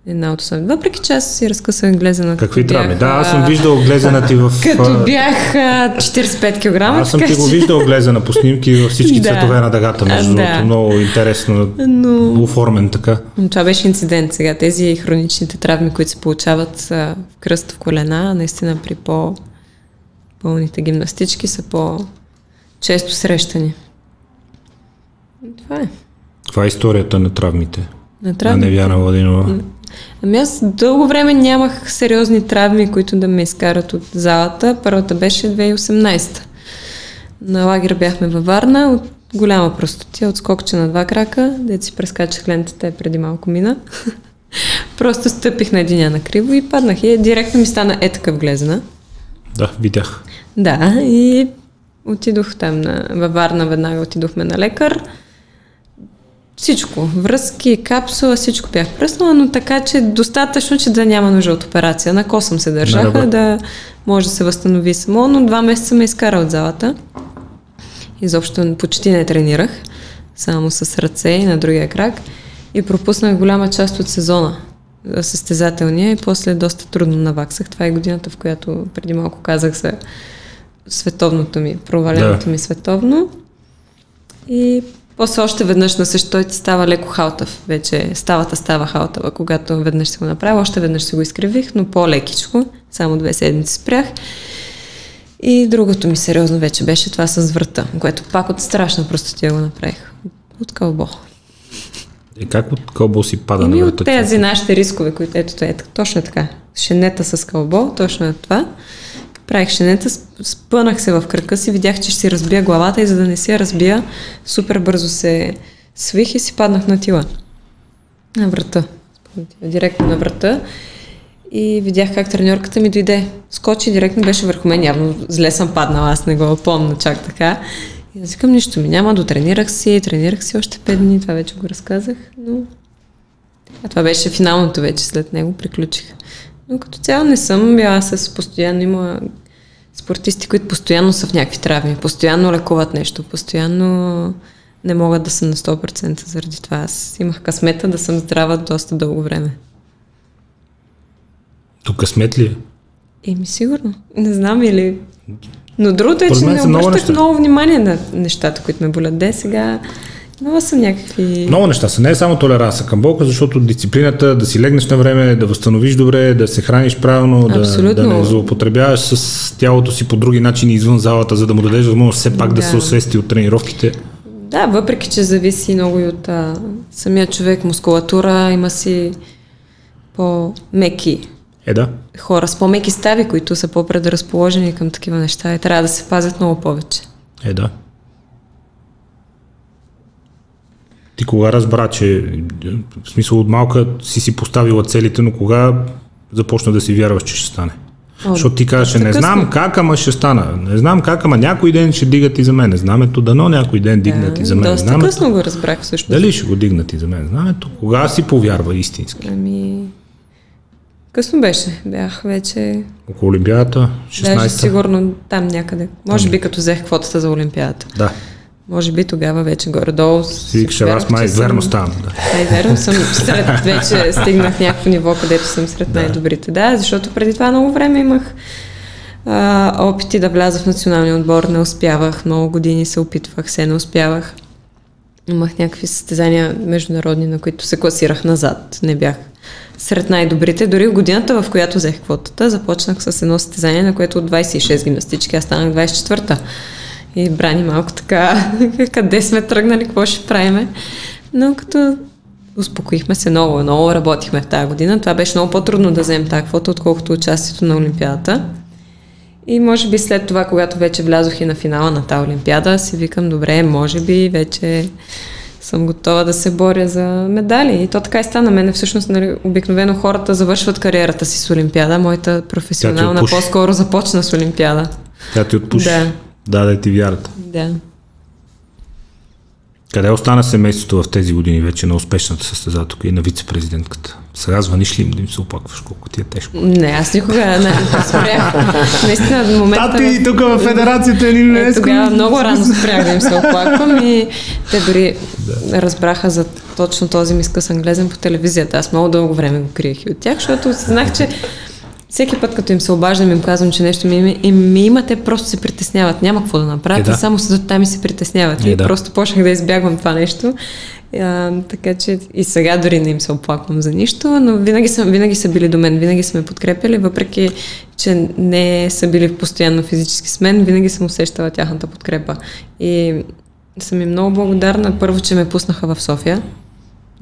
една от основните. Въпреки че аз си разкъсвам глезена. Какви бях, Да, аз съм виждал глезена ти в... Като бях а, 45 кг. Аз съм ти го виждал глезена по снимки във всички Да. цветове на дъгата, между А, да. другото. Много интересно Но оформен така. Но Това беше инцидент сега. Тези хроничните травми, които се получават в кръст в колена, наистина при по-пълните гимнастички са по-често срещани. Това е. Това е историята на травмите. На На травми. Невяна Владинова. Ами аз дълго време нямах сериозни травми, които да ме изкарат от залата. Първата беше 2018. На лагер бяхме във Варна, от голяма простотия, от скокче на два крака, дето си прескачах лентата, преди малко мина. Просто стъпих на единя на криво и паднах. И директно ми стана е такъв глезена. Да, видях. Да, и отидох там на, във Варна, веднага отидохме на лекар. Всичко, връзки, капсула, всичко бях пръснала, но така, че достатъчно, че да няма нужда от операция. На косъм се държаха, да може да се възстанови само, но два месеца ме изкара от залата. Изобщо почти не тренирах, само с ръце и на другия крак. И пропуснах голяма част от сезона състезателния и после доста трудно наваксах. Това е годината, в която преди малко казах за световното ми, проваленото Да. ми световно. И после още веднъж на също той става леко халтав. Вече ставата става халтава, когато веднъж си го направя. Още веднъж си го изкривих, но по-лекичко. Само две седмици спрях. И другото ми сериозно вече беше това с врата, което пак от страшна простотия го направих. От кълбо. И как от кълбо си пада Еми на от врата? тези нашите рискове, които ето, ето точно така. Шенета с кълбо, точно е това. Правих шенета, сп- спънах се в кръка си, видях, че ще си разбия главата и за да не си я разбия, супер бързо се свих и си паднах на тила. На врата. Директно на врата. И видях как треньорката ми дойде. Скочи директно, беше върху мен. Явно зле съм паднала, аз не го помня чак така. И аз викам, нищо ми няма, дотренирах си, тренирах си още 5 дни, това вече го разказах, но а това беше финалното вече, след него приключих. Но като цяло не съм била с постоянно, има спортисти, които постоянно са в някакви травми, постоянно лекуват нещо, постоянно не могат да са на 100% заради това. Аз имах късмета да съм здрава доста дълго време. Тук късмет ли е? Еми, сигурно. Не знам или... Но другото е, че не много обръщах неща. много внимание на нещата, които ме болят. Де сега... Много са някакви... Много неща са. Не е само толеранса към болка, защото дисциплината, да си легнеш на време, да възстановиш добре, да се храниш правилно, да, Абсолютно. да не злоупотребяваш с тялото си по други начини извън залата, за да му дадеш възможност все пак да, Да. се освести от тренировките. Да, въпреки, че зависи много и от а, самия човек, мускулатура, има си по-меки Е, да. хора с по-меки стави, които са по-предразположени към такива неща и трябва да се пазят много повече. Е, да. Ти кога разбра, че в смисъл от малка си си поставила целите, но кога започна да си вярваш, че ще стане? О, Защото ти казваше, не късно. знам как, ама ще стана. Не знам как, ама някой ден ще дигат и за мен. Знамето дано някой ден дигнат и за мен. Доста Знамето, късно го разбрах всъщност. дали ще го дигнат и за мен? Знамето, кога си повярва истински? Ами... Късно беше. Бях вече... Около Олимпиадата, Даже 16-та? сигурно там някъде. Може би като взех квотата за Олимпиадата. Да. Може би тогава вече горе-долу. Викаш, аз май верно ставам. Да. Ай, верно съм сред, вече стигнах някакво ниво, където съм сред най-добрите. Да, защото преди това много време имах а, опити да вляза в националния отбор, не успявах. Много години се опитвах, все не успявах. Имах някакви състезания международни, на които се класирах назад. Не бях сред най-добрите. Дори в годината, в която взех квотата, започнах с едно състезание, на което от 26 гимнастички, аз станах 24-та. И брани малко така, къде сме тръгнали, какво ще правиме. Но като успокоихме се много, много работихме в тази година. Това беше много по-трудно да вземем тази квота, отколкото участието на Олимпиадата. И може би след това, когато вече влязох и на финала на тази Олимпиада, си викам, добре, може би вече съм готова да се боря за медали. И то така и стана. Мене всъщност нали, обикновено хората завършват кариерата си с Олимпиада. Моята професионална по-скоро започна с Олимпиада. Тя ти отпуши. Да. Даде ти вярата. Да. Къде остана семейството в тези години вече на успешната състезателка и на вице-президентката? Сега звъниш ли им да им се оплакваш колко ти е тежко? Не, аз никога не спрях. Наистина, в момента... Тати, тук в федерацията ни не е, Тогава много рано спрях да им се оплаквам и те дори да. разбраха за точно този ми скъс англезен по телевизията. Аз много дълго време го криех и от тях, защото знах, че всеки път, като им се обаждам, им казвам, че нещо ми, и ми има, те просто се притесняват. Няма какво да направят. Е, да. Само седат там и се притесняват. Е, и да. просто почнах да избягвам това нещо. А, така че и сега дори не им се оплаквам за нищо, но винаги са, винаги са били до мен, винаги са ме подкрепили, въпреки че не са били постоянно физически с мен, винаги съм усещала тяхната подкрепа. И съм им много благодарна. Първо, че ме пуснаха в София.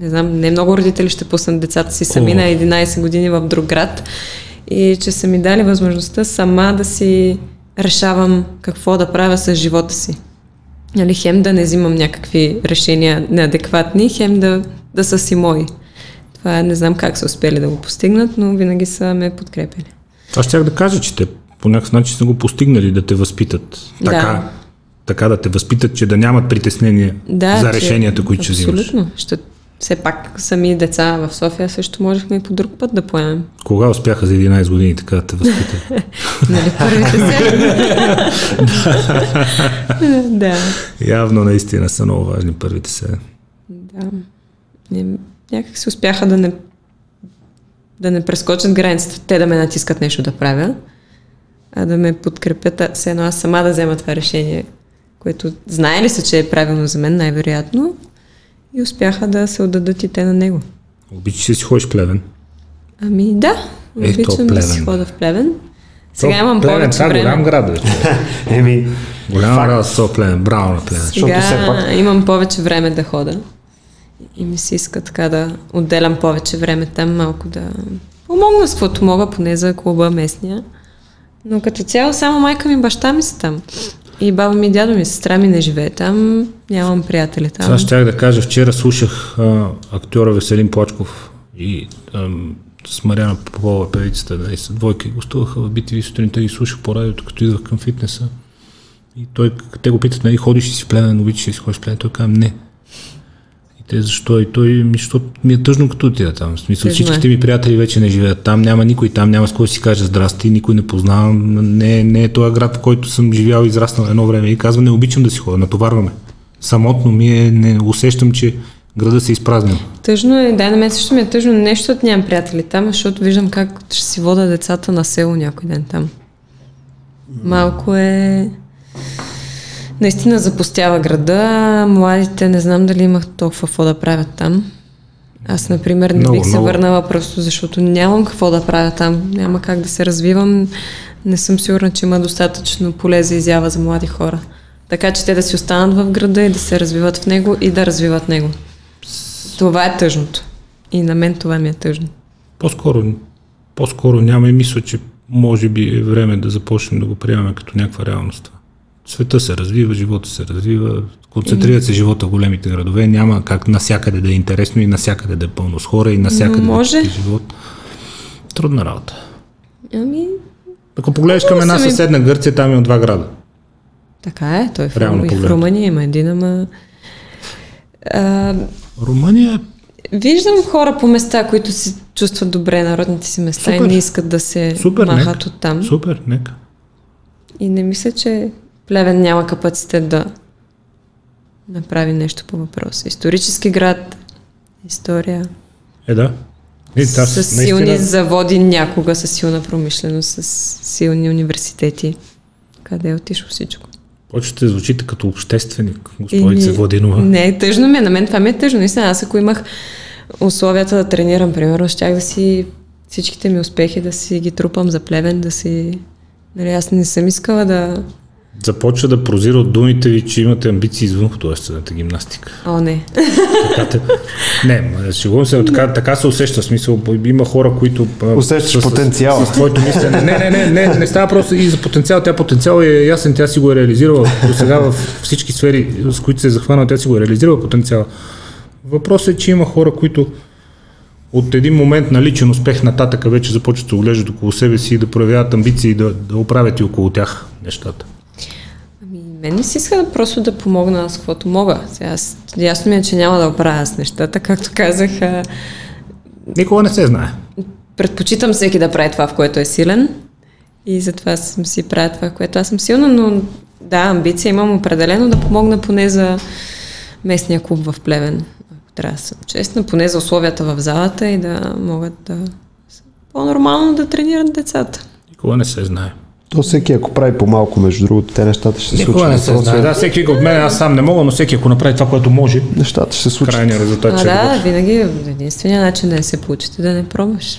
Не знам, не много родители ще пуснат децата си сами О. на 11 години в друг град и че са ми дали възможността сама да си решавам какво да правя с живота си. Нали, хем да не взимам някакви решения неадекватни, хем да, да са си мои. Това не знам как са успели да го постигнат, но винаги са ме подкрепили. Аз щях да кажа, че те по някакъв начин са го постигнали да те възпитат. Така, да. така да те възпитат, че да нямат притеснение да, за решенията, които ще взимаш. Абсолютно. Ще все пак сами деца в София също можехме и по друг път да поемем. Кога успяха за 11 години така да те възпитат? нали първите се? да. Явно наистина са много важни първите се. Да. Някак се успяха да не да не прескочат границата, те да ме натискат нещо да правя, а да ме подкрепят, все едно аз сама да взема това решение, което знае ли се, че е правилно за мен, най-вероятно, и успяха да се отдадат и те на него. Обичаш ли си ходиш в Плевен? Ами да, е, обичам да си хода в Плевен. Сега то, имам плевен, повече време. голям град, вече. Еми, голям град с Плевен, браво на Плевен. Сега все пак... имам повече време да хода. И ми се иска така да отделям повече време там, малко да помогна с каквото мога, поне за клуба местния. Но като цяло само майка ми и баща ми са там. И баба ми и дядо ми, сестра ми не живее там, нямам приятели там. Това щях да кажа, вчера слушах а, актьора Веселин Плачков и а, с Мариана Попова, певицата, да, и са двойка и гостуваха в BTV сутринта и слушах по радиото, като идвах към фитнеса. И той, те го питат, нали, ходиш ли си в племен, обичаш ли си ходиш в племен? Той казва, не. Те защо? И той ми, защото ми е тъжно като отида там. В смисъл, всичките ми приятели вече не живеят там, няма никой там, няма с кой си каже здрасти, никой не познавам. Не, не е този град, в който съм живял и израснал едно време. И казва, не обичам да си ходя, натоварваме. Самотно ми е, не усещам, че града се изпразнил. Тъжно е, да, на мен също ми е тъжно, нещо от нямам приятели там, защото виждам как ще си вода децата на село някой ден там. Малко е наистина запустява града. Младите не знам дали имах толкова какво да правят там. Аз, например, не много, бих се много. върнала просто защото нямам какво да правя там. Няма как да се развивам. Не съм сигурна, че има достатъчно поле за изява за млади хора. Така че те да си останат в града и да се развиват в него и да развиват него. Това е тъжното. И на мен това ми е тъжно. По-скоро, по-скоро няма и мисля, че може би е време да започнем да го приемаме като някаква реалност света се развива, живота се развива, концентрират се живота в големите градове, няма как насякъде да е интересно и насякъде да е пълно с хора и насякъде Може. да е живот. Трудна работа. Ами... Ако погледнеш към една съседна Гърция, там е от два града. Така е, той в, Реално и в Румъния има един, ама... А... Румъния Виждам хора по места, които се чувстват добре на родните си места Супер. и не искат да се Супер, махат нека. от там. Супер, нека. И не мисля, че Плевен няма капацитет да направи нещо по въпроса. Исторически град, история. Е, да. И, да с силни наистина... заводи някога, с силна промишленост, с силни университети. Къде е отишло всичко? Почвате звучите като общественик, господица Владинова. Не, тъжно ми е. На мен това ми е тъжно. Наистина, аз ако имах условията да тренирам, примерно, щях да си всичките ми успехи да си ги трупам за плевен, да си... Нали, аз не съм искала да Започва да прозира от думите ви, че имате амбиции извън художествената гимнастика. О, не. Така, те- не, шегувам се, но така, така се усеща. В смисъл, има хора, които... Усещаш с- потенциала. С, с твоето мислене. Не, не, не, не, не става просто и за потенциал. Тя потенциал е ясен, тя си го е реализирала до сега в всички сфери, с които се е захванала, тя си го е реализирала потенциала. Въпросът е, че има хора, които от един момент на личен успех нататък вече започват да оглеждат около себе си и да проявяват амбиции да, да оправят и около тях нещата. Мен ми се иска да просто да помогна с каквото мога. Сега, аз, ясно ми е, че няма да оправя с нещата, както казах. А, Никога не се знае. предпочитам всеки да прави това, в което е силен. И затова съм си правя това, в което аз съм силна, но да, амбиция имам определено да помогна поне за местния клуб в Плевен. Ако трябва да съм честна, поне за условията в залата и да могат да по-нормално да тренират децата. Никога не се знае. То всеки, ако прави по-малко, между другото, те нещата ще се случат. Никога не се знае. Да, всеки от мен, аз сам не мога, но всеки ако направи това, което може, Нещата ще се случат. крайният резултат А, ще да, бъде. винаги единственият начин да не се получите да не пробваш.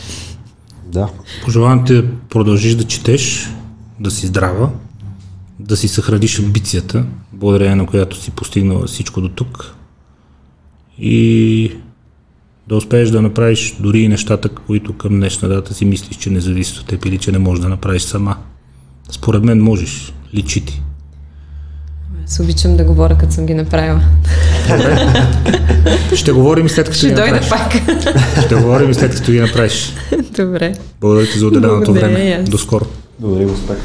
Да. Пожелавам ти да продължиш да четеш, да си здрава, да си съхраниш амбицията, благодарение на която си постигнала всичко до тук и да успееш да направиш дори и нещата, които към днешна дата си мислиш, че не зависят от теб или че не можеш да направиш сама. Според мен можеш. Личи ти. Аз обичам да говоря, като съм ги направила. Ще говорим и след като Ще ги дойда направиш. пак. Ще говорим и след като ги направиш. Добре. Благодаря ти за отделеното време. аз. До скоро. Благодаря, успех.